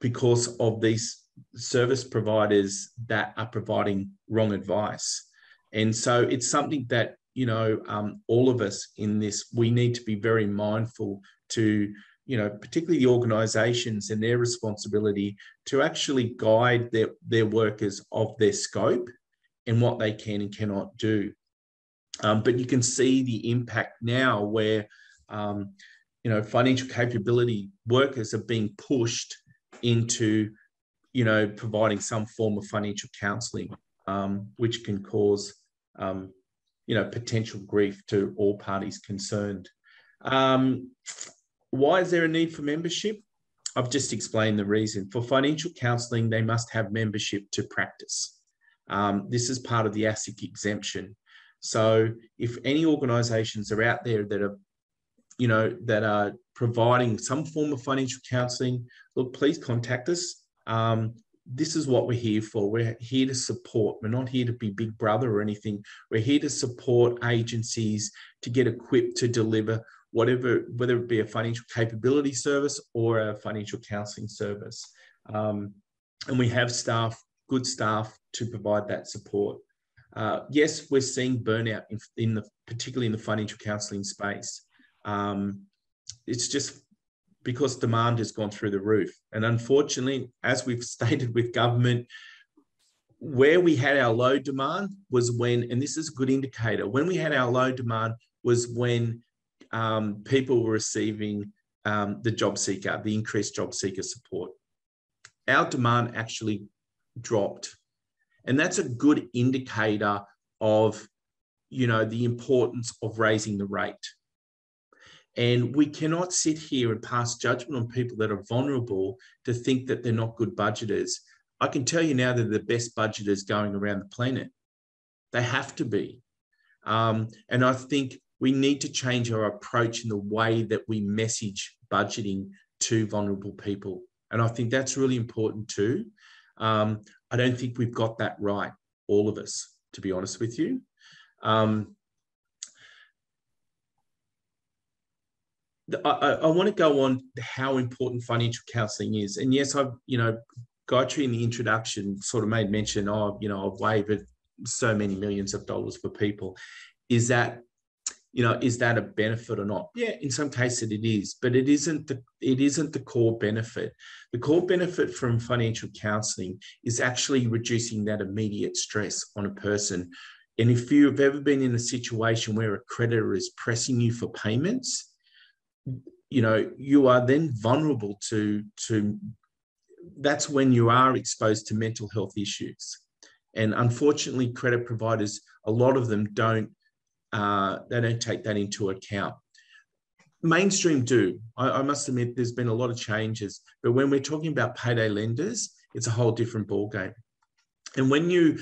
because of these service providers that are providing wrong advice. And so it's something that, you know, um, all of us in this, we need to be very mindful to, you know, particularly the organizations and their responsibility to actually guide their, their workers of their scope and what they can and cannot do. Um, but you can see the impact now where, um, you know, financial capability workers are being pushed into, you know, providing some form of financial counselling, um, which can cause, um, you know, potential grief to all parties concerned. Um, why is there a need for membership? I've just explained the reason. For financial counselling, they must have membership to practice. Um, this is part of the ASIC exemption. So if any organisations are out there that are you know, that are providing some form of financial counselling, look, please contact us. Um, this is what we're here for. We're here to support. We're not here to be big brother or anything. We're here to support agencies to get equipped to deliver whatever, whether it be a financial capability service or a financial counselling service. Um, and we have staff, good staff, to provide that support. Uh, yes, we're seeing burnout in, in the particularly in the financial counselling space. Um, it's just because demand has gone through the roof. And unfortunately, as we've [LAUGHS] stated with government, where we had our low demand was when, and this is a good indicator, when we had our low demand was when um, people were receiving um, the job seeker, the increased job seeker support. Our demand actually dropped. And that's a good indicator of, you know, the importance of raising the rate. And we cannot sit here and pass judgment on people that are vulnerable to think that they're not good budgeters. I can tell you now they're the best budgeters going around the planet. They have to be. Um, and I think we need to change our approach in the way that we message budgeting to vulnerable people. And I think that's really important too. Um, I don't think we've got that right, all of us, to be honest with you. Um, I, I, want to go on how important financial counselling is. And yes, I've, you know, Gayatri in the introduction sort of made mention of, you know, I've waived so many millions of dollars for people. Is that, you know, is that a benefit or not? Yeah, in some cases it is, but it isn't the it isn't the core benefit. The core benefit from financial counselling is actually reducing that immediate stress on a person And if you've ever been in a situation where a creditor is pressing you for payments, you know, you are then vulnerable to, to that's when you are exposed to mental health issues. And unfortunately, credit providers, a lot of them don't, uh, they don't take that into account. Mainstream do. I, I must admit, there's been a lot of changes, but when we're talking about payday lenders, it's a whole different ballgame. And when you,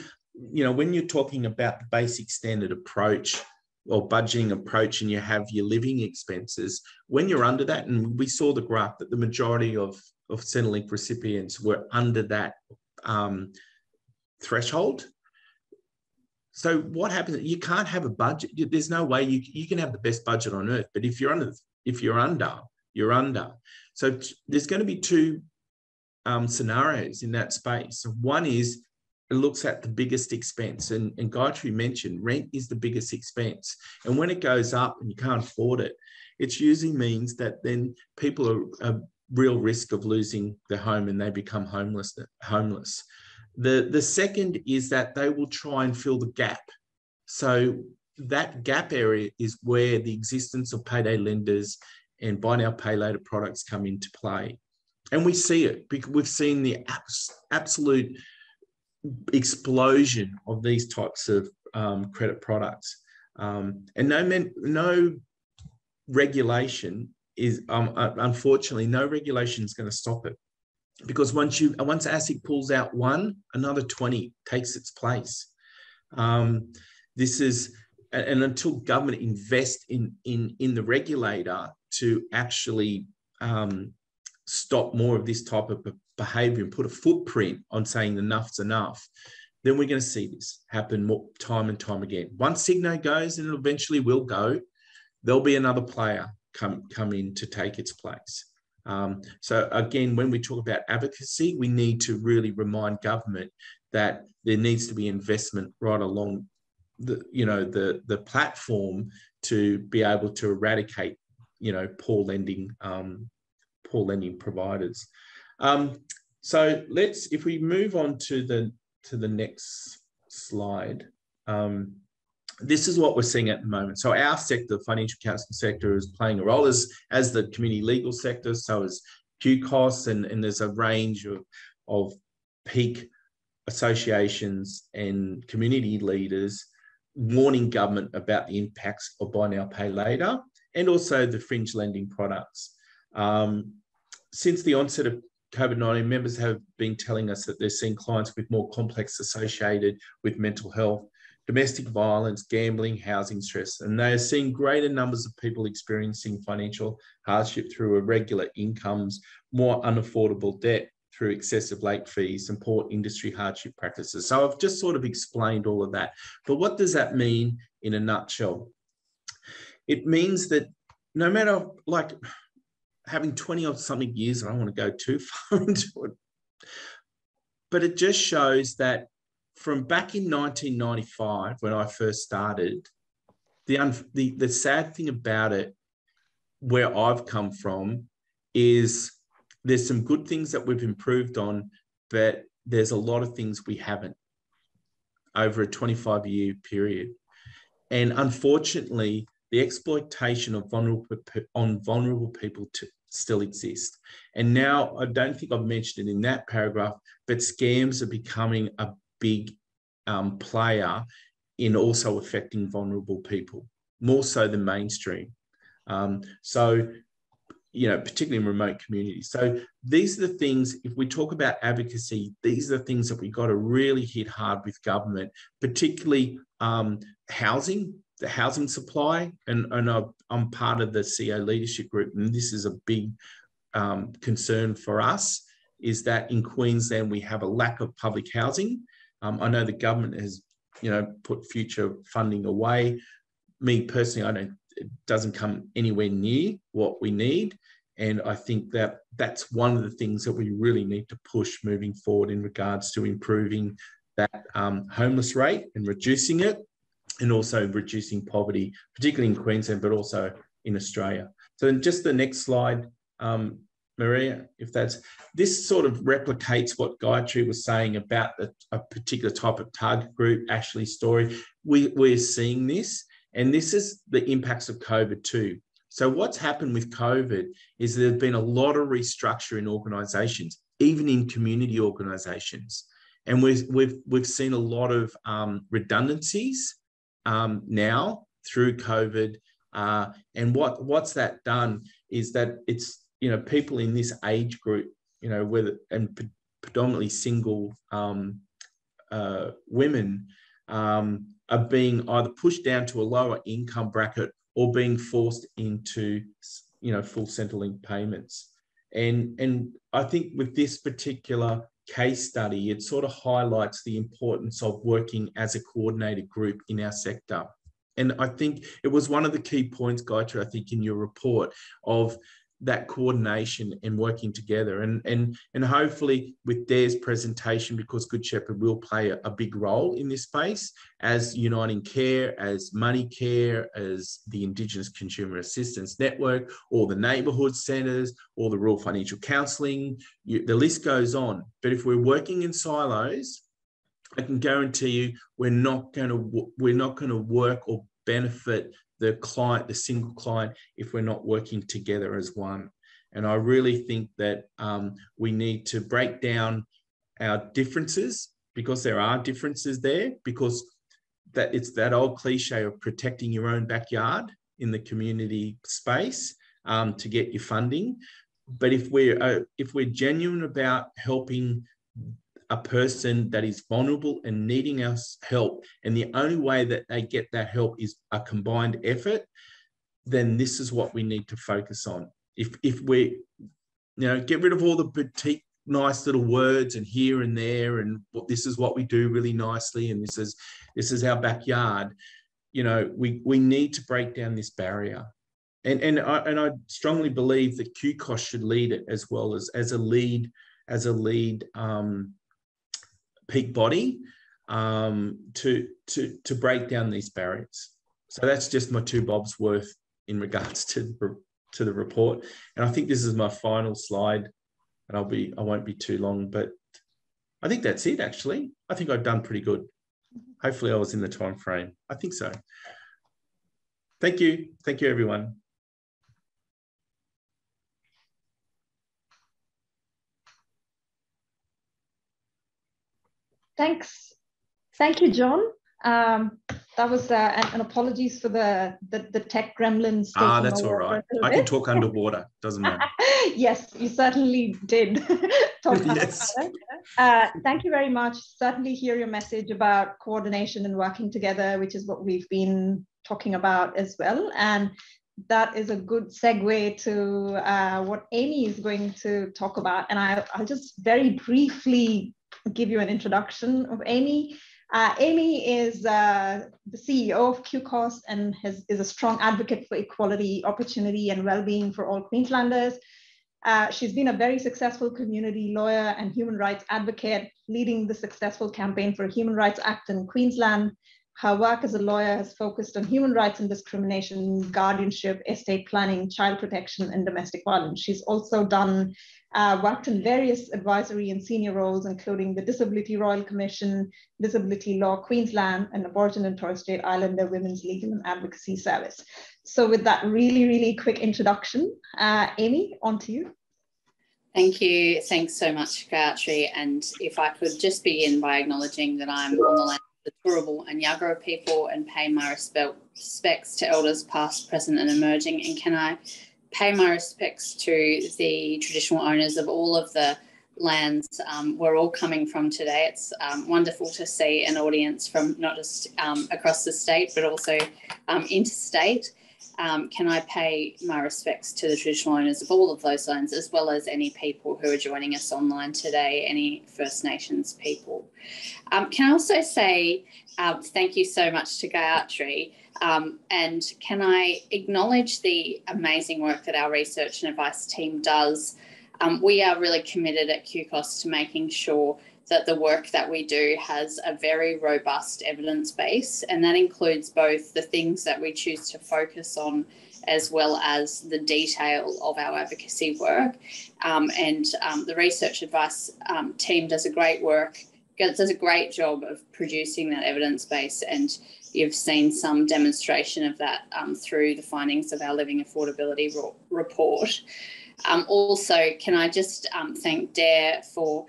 you know, when you're talking about the basic standard approach or budgeting approach and you have your living expenses, when you're under that, and we saw the graph that the majority of, of Centrelink recipients were under that um, threshold. So what happens? You can't have a budget. There's no way you, you can have the best budget on earth, but if you're under, if you're under, you're under. So there's going to be two um, scenarios in that space. One is it looks at the biggest expense, and, and Gayatri mentioned rent is the biggest expense. And when it goes up and you can't afford it, it usually means that then people are a real risk of losing their home and they become homeless. Homeless. The, the second is that they will try and fill the gap. So that gap area is where the existence of payday lenders and buy now, pay later products come into play. And we see it because we've seen the abs- absolute explosion of these types of um, credit products. Um, and no, men, no regulation is, um, unfortunately, no regulation is going to stop it because once you once ASIC pulls out one, another 20 takes its place. Um, this is and until government invest in in in the regulator to actually um, stop more of this type of behavior and put a footprint on saying enough's enough, then we're going to see this happen more, time and time again. Once Cigno goes, and it eventually will go, there'll be another player come come in to take its place. Um, so again, when we talk about advocacy, we need to really remind government that there needs to be investment right along the you know the the platform to be able to eradicate you know poor lending um, poor lending providers. Um, so let's if we move on to the to the next slide. Um, this is what we're seeing at the moment. So our sector, the financial counselling sector, is playing a role as, as the community legal sector. So is QCOSS, and, and there's a range of, of peak associations and community leaders warning government about the impacts of buy now, pay later, and also the fringe lending products. Um, since the onset of COVID 19, members have been telling us that they're seeing clients with more complex associated with mental health domestic violence, gambling, housing stress, and they are seeing greater numbers of people experiencing financial hardship through irregular incomes, more unaffordable debt through excessive late fees and poor industry hardship practices. So I've just sort of explained all of that. But what does that mean in a nutshell? It means that no matter like having 20 or something years, I don't want to go too [LAUGHS] far into it, but it just shows that from back in 1995 when I first started, the, the, the sad thing about it, where I've come from, is there's some good things that we've improved on, but there's a lot of things we haven't over a 25 year period. And unfortunately, the exploitation of vulnerable on vulnerable people to, still exist. And now I don't think I've mentioned it in that paragraph, but scams are becoming a big um, player in also affecting vulnerable people, more so than mainstream. Um, so, you know, particularly in remote communities. So these are the things, if we talk about advocacy, these are the things that we've got to really hit hard with government, particularly um, housing, the housing supply. And, and I'm part of the CO leadership group, and this is a big um, concern for us, is that in Queensland we have a lack of public housing. Um, I know the government has, you know, put future funding away. Me personally, I don't. It doesn't come anywhere near what we need, and I think that that's one of the things that we really need to push moving forward in regards to improving that um, homeless rate and reducing it, and also reducing poverty, particularly in Queensland, but also in Australia. So, just the next slide, um, Maria, if that's this sort of replicates what Gayatri was saying about the, a particular type of target group, Ashley's story. We, we're seeing this, and this is the impacts of COVID too. So, what's happened with COVID is there's been a lot of restructure in organizations, even in community organizations. And we've, we've, we've seen a lot of um, redundancies um, now through COVID. Uh, and what, what's that done is that it's, you know, people in this age group, you know, whether, and predominantly single um, uh, women um, are being either pushed down to a lower income bracket or being forced into you know full Centrelink payments. And and I think with this particular case study, it sort of highlights the importance of working as a coordinated group in our sector. And I think it was one of the key points, Gayatri, I think, in your report of that coordination and working together. And and and hopefully with Dare's presentation because Good Shepherd will play a, a, big role in this space as Uniting Care as Money Care as the Indigenous Consumer Assistance Network or the neighbourhood centres or the rural financial counselling you, the list goes on. But if we're working in silos I can guarantee you we're not going to we're not going to work or benefit the client, the single client, if we're not working together as one. And I really think that um, we need to break down our differences because there are differences there, because that it's that old cliche of protecting your own backyard in the community space um, to get your funding. But if we're uh, if we're genuine about helping a person that is vulnerable and needing us help, and the only way that they get that help is a combined effort, then this is what we need to focus on. If if we, you know, get rid of all the boutique nice little words and here and there and what this is what we do really nicely and this is this is our backyard you know we we need to break down this barrier and and I, and I strongly believe that QCOSS should lead it as well as as a lead as a lead um, peak body um, to, to, to break down these barriers. So that's just my two bobs worth in regards to the, to the report. And I think this is my final slide and I'll be, I won't be too long, but I think that's it actually. I think I've done pretty good. Hopefully I was in the time frame. I think so. Thank you. Thank you, everyone. Thanks. Thank you, John. Um, that was uh, and, and, apologies for the the, the tech gremlins. Ah, that's all right. I can talk underwater. Doesn't matter. [LAUGHS] yes, you certainly did. [LAUGHS] [LAUGHS] yes. Uh, thank you very much. Certainly hear your message about coordination and working together, which is what we've been talking about as well. And that is a good segue to uh, what Amy is going to talk about. And I, I'll just very briefly give you an introduction of Amy. Uh, Amy is uh, the CEO of QCOSS and has, is a strong advocate for equality, opportunity, and well-being for all Queenslanders. Uh, she's been a very successful community lawyer and human rights advocate, leading the successful campaign for a Human Rights Act in Queensland. Her work as a lawyer has focused on human rights and discrimination, guardianship, estate planning, child protection, and domestic violence. She's also done uh, worked in various advisory and senior roles, including the Disability Royal Commission, Disability Law Queensland, and Aboriginal and Torres Strait Islander Women's Legal and Advocacy Service. So with that really, really quick introduction, uh, Amy, on to you. Thank you. Thanks so much, Gayatri. And if I could just begin by acknowledging that I'm on the land of the Turrbal and Yagara people and pay my respects to elders past, present and emerging. And can I pay my respects to the traditional owners of all of the lands um, we're all coming from today. It's um, wonderful to see an audience from not just um, across the state, but also um, interstate. Um, can I pay my respects to the traditional owners of all of those lands, as well as any people who are joining us online today, any First Nations people? Um, can I also say thank you so much to Gayatri um, and can I acknowledge the amazing work that our research and advice team does? Um, we are really committed at QCOSS to making sure that the work that we do has a very robust evidence base, and that includes both the things that we choose to focus on as well as the detail of our advocacy work. Um, and um, the research advice um, team does a great work, does a great job of producing that evidence base. And you've seen some demonstration of that um, through the findings of our living affordability report. Um, also, can I just um, thank Dare for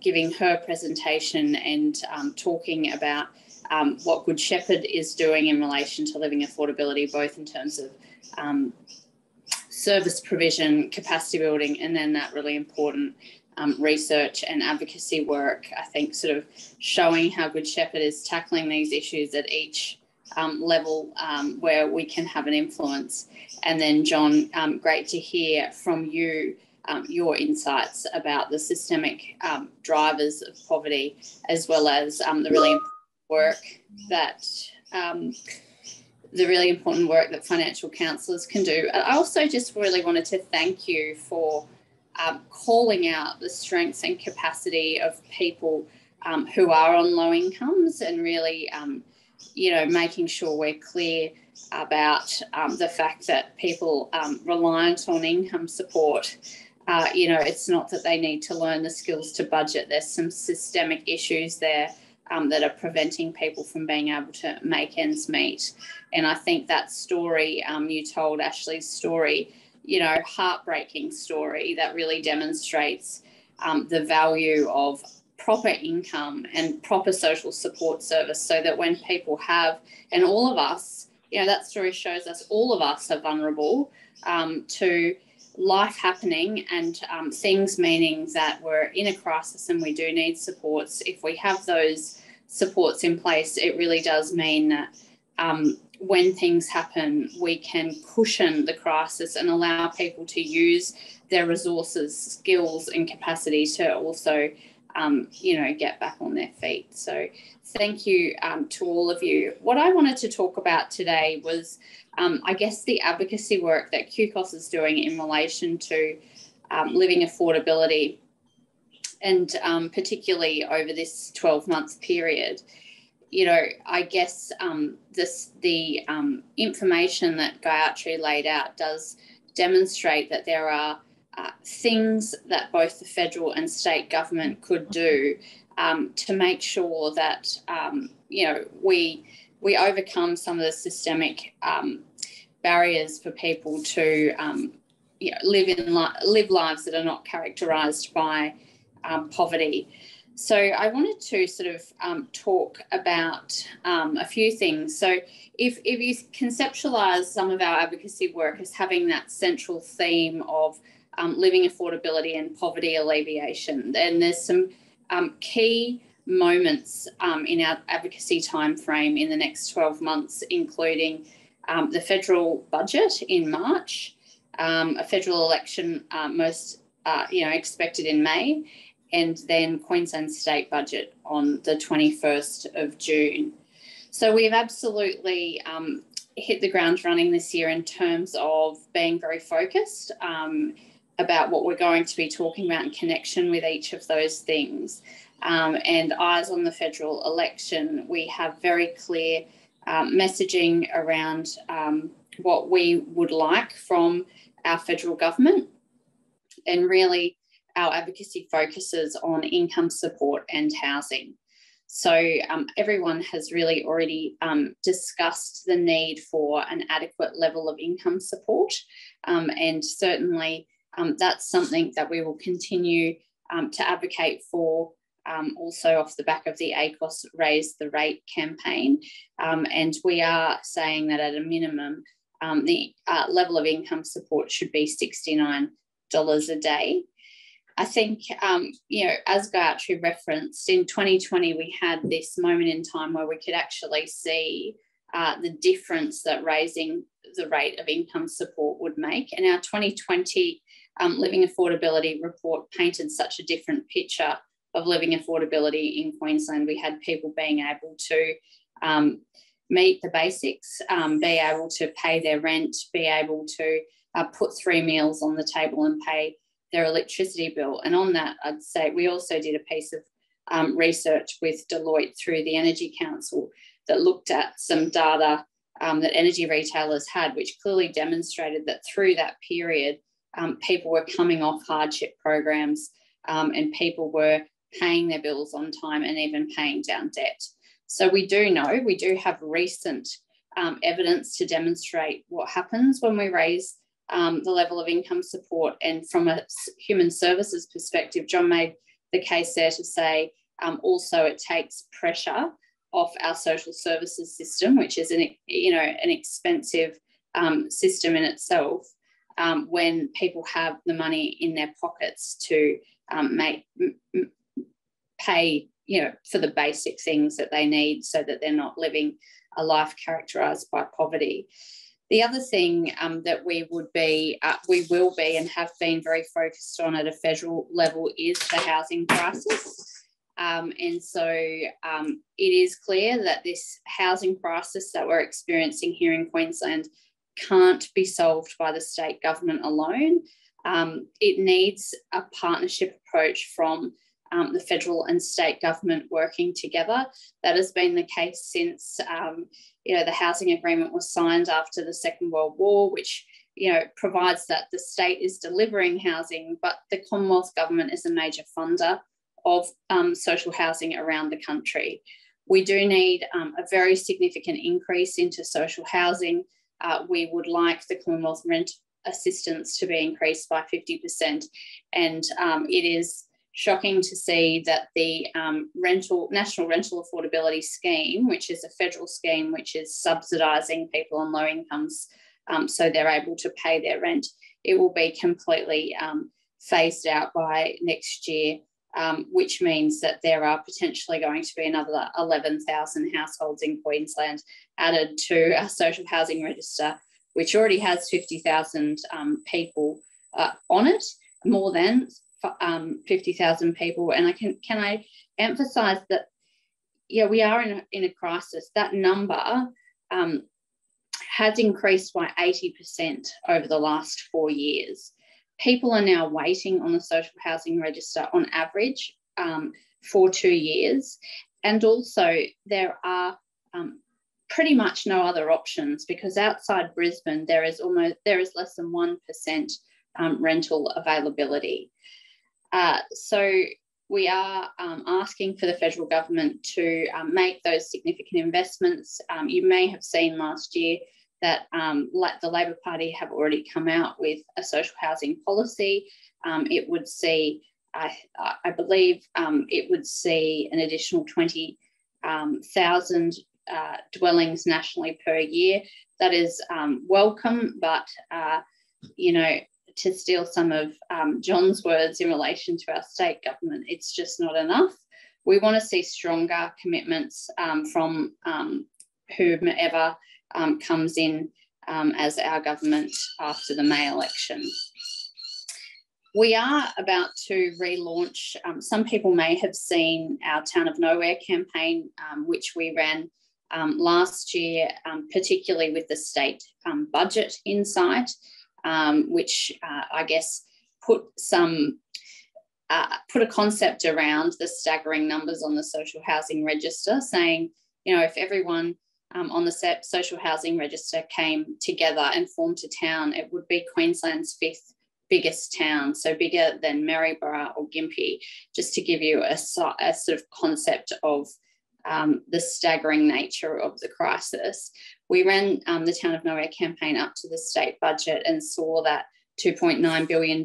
giving her presentation and talking about um, what Good Shepherd is doing in relation to living affordability, both in terms of um, service provision, capacity building, and then that really important um, research and advocacy work. I think sort of showing how Good Shepherd is tackling these issues at each um, level um, where we can have an influence. And then, John, um, great to hear from you. Um, your insights about the systemic um, drivers of poverty, as well as um, the really important work that um, the really important work that financial counsellors can do. I also just really wanted to thank you for um, calling out the strengths and capacity of people um, who are on low incomes and really, you know, making sure we're clear about the fact that people reliant on income support. Uh, you know, it's not that they need to learn the skills to budget. There's some systemic issues there um, that are preventing people from being able to make ends meet. And I think that story um, you told, Ashley's story, you know, heartbreaking story that really demonstrates um, the value of proper income and proper social support service so that when people have, and all of us, you know, that story shows us all of us are vulnerable um, to life happening and um, things meaning that we're in a crisis and we do need supports. If we have those supports in place, it really does mean that um, when things happen, we can cushion the crisis and allow people to use their resources, skills, and capacity to also, um, you know, get back on their feet. So, thank you um, to all of you. What I wanted to talk about today was, um, I guess, the advocacy work that QCOSS is doing in relation to um, living affordability and um, particularly over this 12 month period you know i guess um, this the information that Gayatri laid out does demonstrate that there are uh, things that both the federal and state government could do um, to make sure that um, you know we we overcome some of the systemic um, barriers for people to you know, live in li- live lives that are not characterized by um, poverty. So I wanted to sort of um, talk about um, a few things. So if, if you conceptualize some of our advocacy work as having that central theme of um, living affordability and poverty alleviation, And there's some um, key moments um, in our advocacy timeframe in the next 12 months, including the federal budget in March, a federal election uh, most uh, you know expected in May, and then Queensland state budget on the 21st of June. So we've absolutely um, hit the ground running this year in terms of being very focused um, about what we're going to be talking about in connection with each of those things. Um, and eyes on the federal election, we have very clear um, messaging around um, what we would like from our federal government and really our advocacy focuses on income support and housing. So um, everyone has really already um, discussed the need for an adequate level of income support. Um, and certainly um, that's something that we will continue um, to advocate for um, also off the back of the ACOSS Raise the Rate campaign. and we are saying that at a minimum, the uh, level of income support should be $69 a day. I think, um, you know, as Gayatri referenced, in 2020, we had this moment in time where we could actually see uh, the difference that raising the rate of income support would make. And our 2020 um, living affordability report painted such a different picture of living affordability in Queensland. We had people being able to um, meet the basics, um, be able to pay their rent, be able to uh, put three meals on the table and pay their electricity bill. And on that, I'd say we also did a piece of um, research with Deloitte through the Energy Council that looked at some data um, that energy retailers had, which clearly demonstrated that through that period, um, people were coming off hardship programs um, and people were paying their bills on time and even paying down debt. So we do know, we do have recent um, evidence to demonstrate what happens when we raise um, the level of income support. And from a human services perspective, John made the case there to say um, also it takes pressure off our social services system, which is an you know an expensive um, system in itself. Um, when people have the money in their pockets to um, make pay you know for the basic things that they need, so that they're not living a life characterized by poverty. The other thing um, that we would be, uh, we will be, and have been very focused on at a federal level is the housing crisis. Um, and so um, it is clear that this housing crisis that we're experiencing here in Queensland can't be solved by the state government alone. Um, it needs a partnership approach from um, the federal and state government working together. That has been the case since um, you know the housing agreement was signed after the Second World War, which you know provides that the state is delivering housing, but the Commonwealth government is a major funder of um, social housing around the country. We do need um, a very significant increase into social housing. Uh, we would like the Commonwealth rent assistance to be increased by 50%. And um, it is shocking to see that the um, rental national rental affordability scheme, which is a federal scheme which is subsidising people on low incomes um, so they're able to pay their rent, it will be completely um, phased out by next year. Um, which means that there are potentially going to be another 11,000 households in Queensland added to our social housing register, which already has 50,000 um, people uh, on it, more than um, 50,000 people. And I can, can I emphasize that, yeah, we are in a, in a crisis. That number um, has increased by 80% over the last four years. People are now waiting on the social housing register on average um, for two years. And also, there are um, pretty much no other options because outside Brisbane, there is almost there is less than 1% um, rental availability. Uh, so we are um, asking for the federal government to um, make those significant investments. Um, you may have seen last year that um, the Labor Party have already come out with a social housing policy. Um, it would see, I, I believe, um, it would see an additional 20,000 uh, dwellings nationally per year. That is welcome, but uh, you know, to steal some of um, John's words in relation to our state government, it's just not enough. We want to see stronger commitments um, from um, whomever um, comes in um, as our government after the May election. We are about to relaunch, um, some people may have seen our Town of Nowhere campaign, which we ran last year, particularly with the state budget insight um, which uh, I guess put some uh, put a concept around the staggering numbers on the social housing register, saying, you know, if everyone um, on the social housing register came together and formed a town, it would be Queensland's fifth biggest town, so bigger than Maryborough or Gympie, just to give you a, a sort of concept of um, the staggering nature of the crisis. We ran um, the Town of Nowhere campaign up to the state budget and saw that $2.9 billion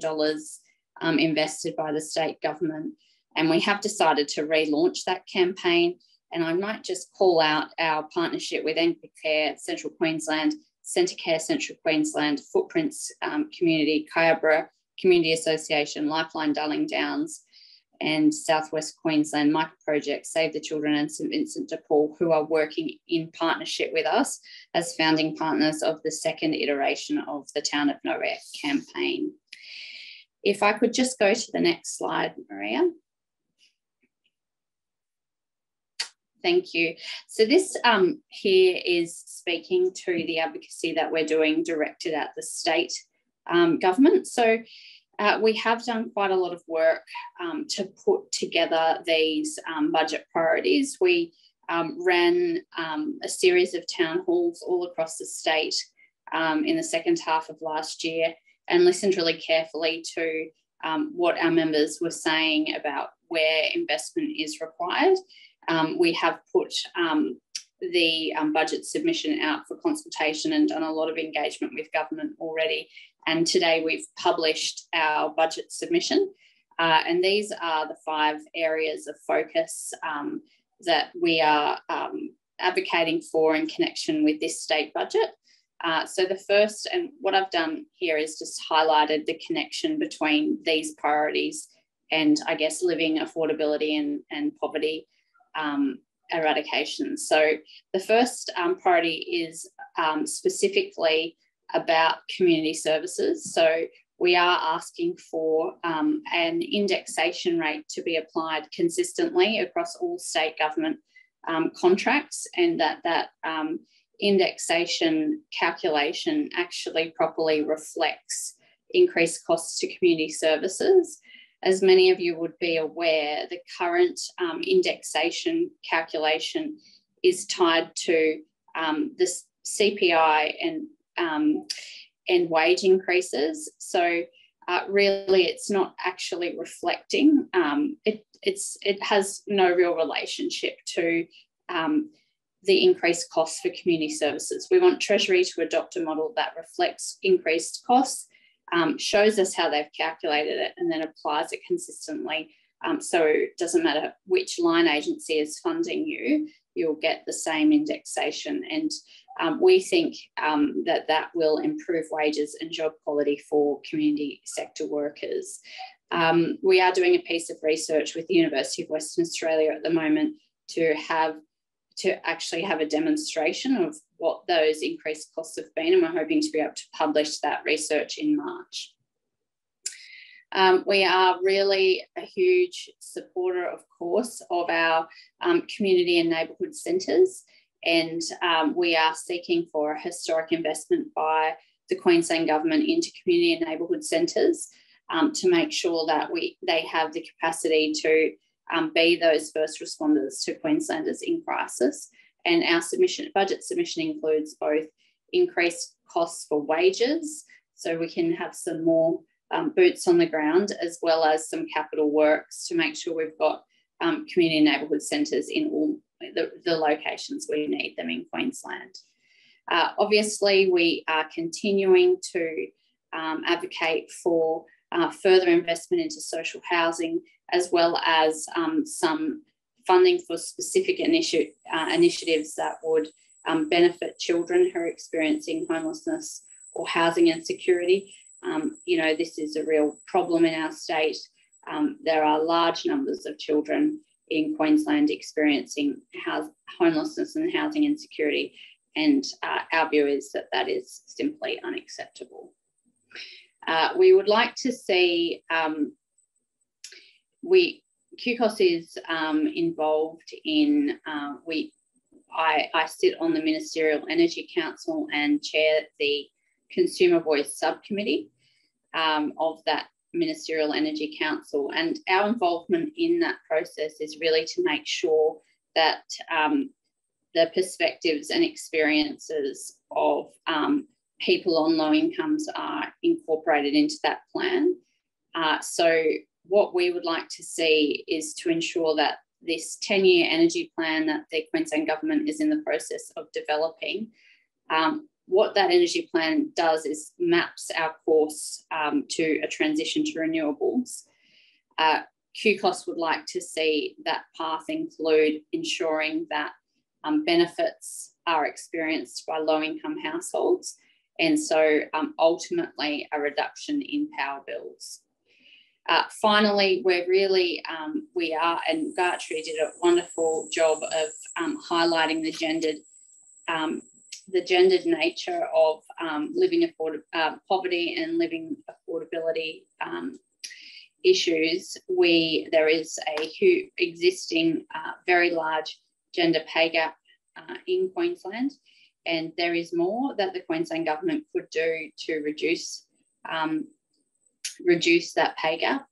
um, invested by the state government. And we have decided to relaunch that campaign. And I might just call out our partnership with Anchor Care Central Queensland, Centacare Central Queensland, Footprints um, Community, Kyabra Community Association, Lifeline Darling Downs, and Southwest Queensland Micah Project, Save the Children and St Vincent de Paul, who are working in partnership with us as founding partners of the second iteration of the Town of Nowhere campaign. If I could just go to the next slide, Maria. Thank you. So this um, here is speaking to the advocacy that we're doing directed at the state um, government. So uh, we have done quite a lot of work um, to put together these um, budget priorities. We um, ran um, a series of town halls all across the state in the second half of last year and listened really carefully to what our members were saying about where investment is required. Um, we have put um, the budget submission out for consultation and done a lot of engagement with government already. And today we've published our budget submission. Uh, and these are the five areas of focus um, that we are um, advocating for in connection with this state budget. Uh, so the first, and what I've done here is just highlighted the connection between these priorities and I guess living affordability and, and poverty um, eradication. So the first um, priority is um, specifically about community services. So we are asking for um, an indexation rate to be applied consistently across all state government um, contracts and that that um, indexation calculation actually properly reflects increased costs to community services. As many of you would be aware, the current um, indexation calculation is tied to um, the CPI and um, and wage increases. So uh, really, it's not actually reflecting. Um, it it's it has no real relationship to um, the increased costs for community services. We want Treasury to adopt a model that reflects increased costs, um, shows us how they've calculated it, and then applies it consistently. Um, so it doesn't matter which line agency is funding you, you'll get the same indexation. And um, we think um, that that will improve wages and job quality for community sector workers. Um, we are doing a piece of research with the University of Western Australia at the moment to have to actually have a demonstration of what those increased costs have been, and we're hoping to be able to publish that research in March. Um, we are really a huge supporter, of course, of our um, community and neighbourhood centres, and um, we are seeking for a historic investment by the Queensland Government into community and neighbourhood centres um, to make sure that we they have the capacity to um, be those first responders to Queenslanders in crisis. And our submission budget submission includes both increased costs for wages, so we can have some more um, boots on the ground, as well as some capital works to make sure we've got um, community neighbourhood centres in all the, the, locations we need them in Queensland. Uh, obviously, we are continuing to um, advocate for uh, further investment into social housing, as well as um, some funding for specific initi uh, initiatives that would um, benefit children who are experiencing homelessness or housing insecurity. Um, you know, this is a real problem in our state. Um, there are large numbers of children in Queensland experiencing house, homelessness and housing insecurity, and uh, our view is that that is simply unacceptable. Uh, we would like to see um, we QCOSS is um, involved in uh, we I, I sit on the Ministerial Energy Council and chair the Consumer Voice Subcommittee um, of that Ministerial Energy Council. And our involvement in that process is really to make sure that um, the perspectives and experiences of um, people on low incomes are incorporated into that plan. Uh, so, what we would like to see is to ensure that this 10 year energy plan that the Queensland Government is in the process of developing. Um, what that energy plan does is maps our course um, to a transition to renewables. Uh, QCOSS would like to see that path include ensuring that um, benefits are experienced by low income households and so um, ultimately a reduction in power bills. Uh, finally, we're really, um, we are, and Gayatri did a wonderful job of um, highlighting the gendered, um, the gendered nature of um, living afford uh, poverty and living affordability um, issues. We, there is a existing, uh, very large gender pay gap uh, in Queensland and there is more that the Queensland government could do to reduce um, reduce that pay gap.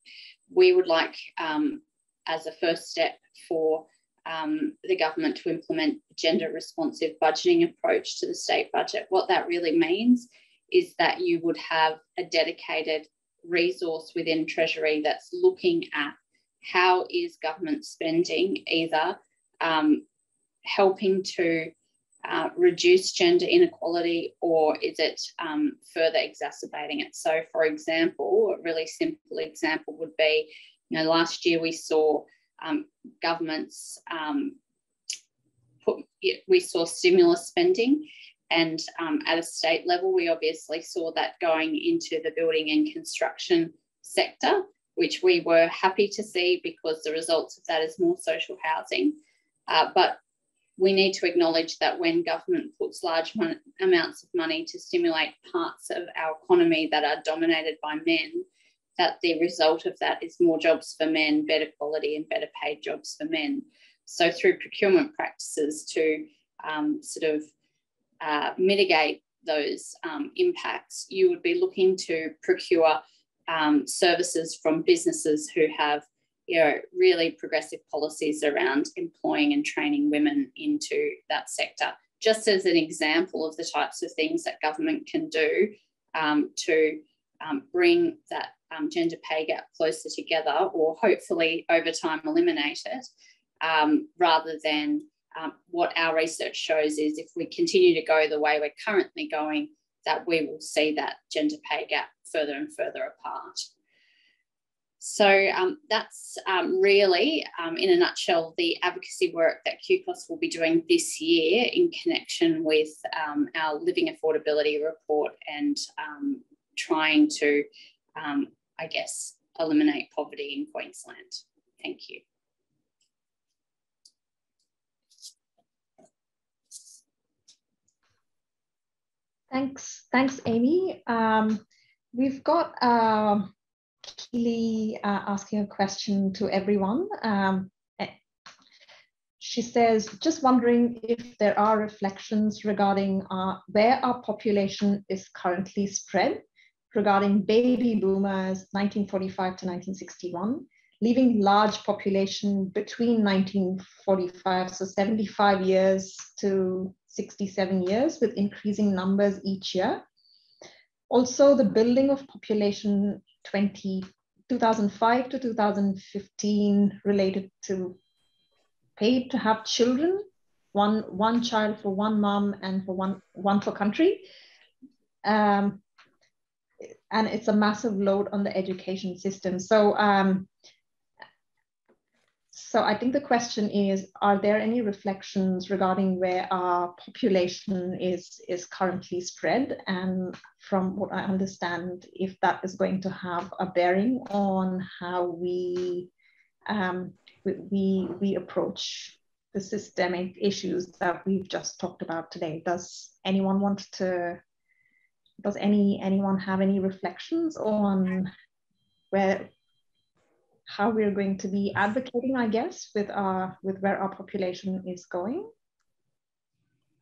We would like, um, as a first step, for um, the government to implement a gender responsive budgeting approach to the state budget. What that really means is that you would have a dedicated resource within Treasury that's looking at how is government spending either um, helping to uh, reduce gender inequality or is it um, further exacerbating it? So, for example, a really simple example would be you know, last year we saw um, governments um, put, we saw stimulus spending and um, at a state level, we obviously saw that going into the building and construction sector, which we were happy to see because the results of that is more social housing. Uh, but we need to acknowledge that when government puts large amounts of money to stimulate parts of our economy that are dominated by men, that the result of that is more jobs for men, better quality, and better paid jobs for men. So, through procurement practices to um, sort of uh, mitigate those um, impacts, you would be looking to procure um, services from businesses who have you know, really progressive policies around employing and training women into that sector. Just as an example of the types of things that government can do um, to um, bring that um, gender pay gap closer together or hopefully over time eliminate it um, rather than um, what our research shows is if we continue to go the way we're currently going, that we will see that gender pay gap further and further apart. So um, that's um, really, um, in a nutshell, the advocacy work that QCOSS will be doing this year in connection with um, our living affordability report and um, trying to, um, I guess, eliminate poverty in Queensland. Thank you. Thanks, thanks, Amy. We've got Keely uh, asking a question to everyone. Um, eh, she says, just wondering if there are reflections regarding uh, where our population is currently spread regarding baby boomers 1945 to 1961, leaving large population between 1945, so 75 years to 67 years with increasing numbers each year. Also, the building of population 20, 2005 to 2015 related to paid to have children, one, one child for one mom and for one, one for country. Um, and it's a massive load on the education system. So um, so I think the question is, are there any reflections regarding where our population is, is currently spread? And from what I understand, if that is going to have a bearing on how we, um, we, we approach the systemic issues that we've just talked about today. Does anyone want to, does any anyone have any reflections on where how we're going to be advocating, I guess, with our with where our population is going?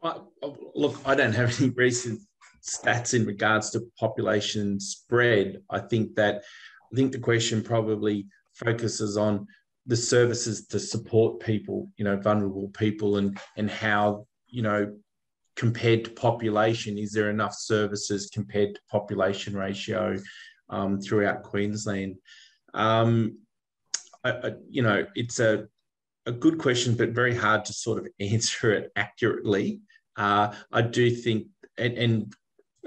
Well, look, I don't have any recent stats in regards to population spread. I think that I think the question probably focuses on the services to support people, you know, vulnerable people, and and how you know compared to population, is there enough services compared to population ratio um, throughout Queensland? Um, I, you know, it's a, a good question, but very hard to sort of answer it accurately. Uh, I do think, and, and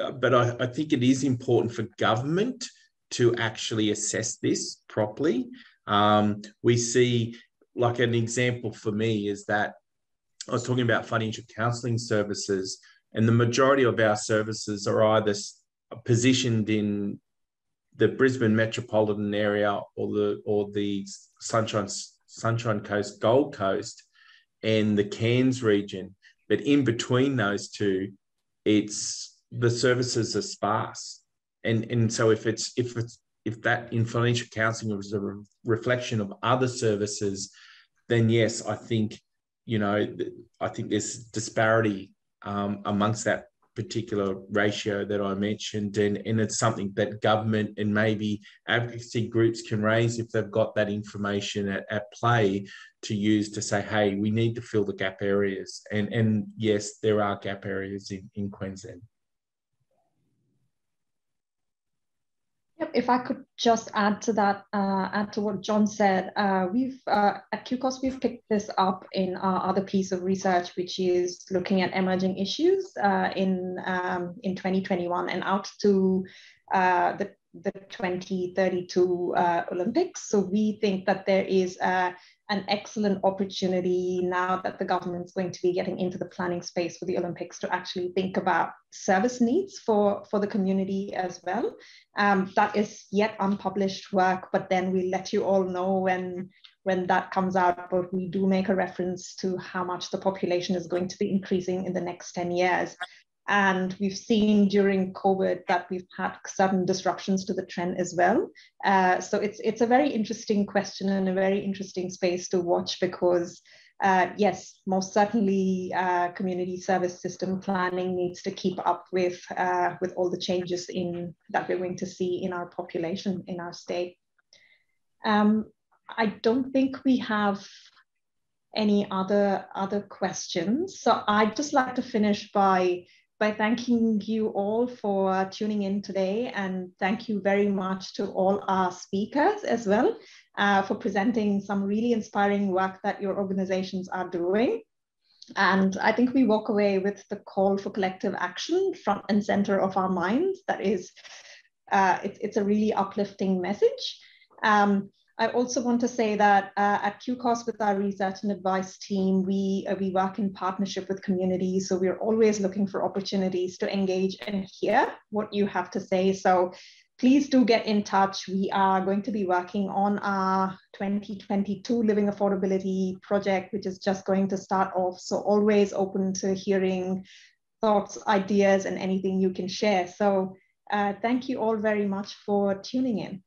uh, but I, I think it is important for government to actually assess this properly. Um, we see, like an example for me, is that I was talking about financial counselling services, and the majority of our services are either positioned in the Brisbane metropolitan area or the or the Sunshine Sunshine Coast, Gold Coast, and the Cairns region. But in between those two, it's the services are sparse, and and so if it's if it's if that in financial counselling is a re- reflection of other services, then yes, I think you know I think there's disparity um, amongst that particular ratio that I mentioned, and, and it's something that government and maybe advocacy groups can raise if they've got that information at, at play to use to say, hey, we need to fill the gap areas. And, and yes, there are gap areas in, in Queensland. Yep, if I could just add to that, uh, add to what John said, uh, we've uh, at QCOSS we've picked this up in our other piece of research, which is looking at emerging issues uh, in um, in 2021 and out to uh, the the 2032 uh, Olympics. So we think that there is a an excellent opportunity now that the government's going to be getting into the planning space for the Olympics to actually think about service needs for, for the community as well. Um, that is yet unpublished work, but then we let you all know when, when that comes out, but we do make a reference to how much the population is going to be increasing in the next 10 years. And we've seen during COVID that we've had sudden disruptions to the trend as well. Uh, so it's, it's a very interesting question and a very interesting space to watch because uh, yes, most certainly uh, community service system planning needs to keep up with, uh, with all the changes in, that we're going to see in our population in our state. Um, I don't think we have any other other questions. So I'd just like to finish by by thanking you all for tuning in today and thank you very much to all our speakers as well uh, for presenting some really inspiring work that your organizations are doing. And I think we walk away with the call for collective action front and center of our minds. That is, uh, it, it's a really uplifting message. Um, I also want to say that uh, at QCOSS with our research and advice team, we, uh, we work in partnership with communities. So we're always looking for opportunities to engage and hear what you have to say. So please do get in touch. We are going to be working on our 2022 Living Affordability project, which is just going to start off. So always open to hearing thoughts, ideas, and anything you can share. So uh, thank you all very much for tuning in.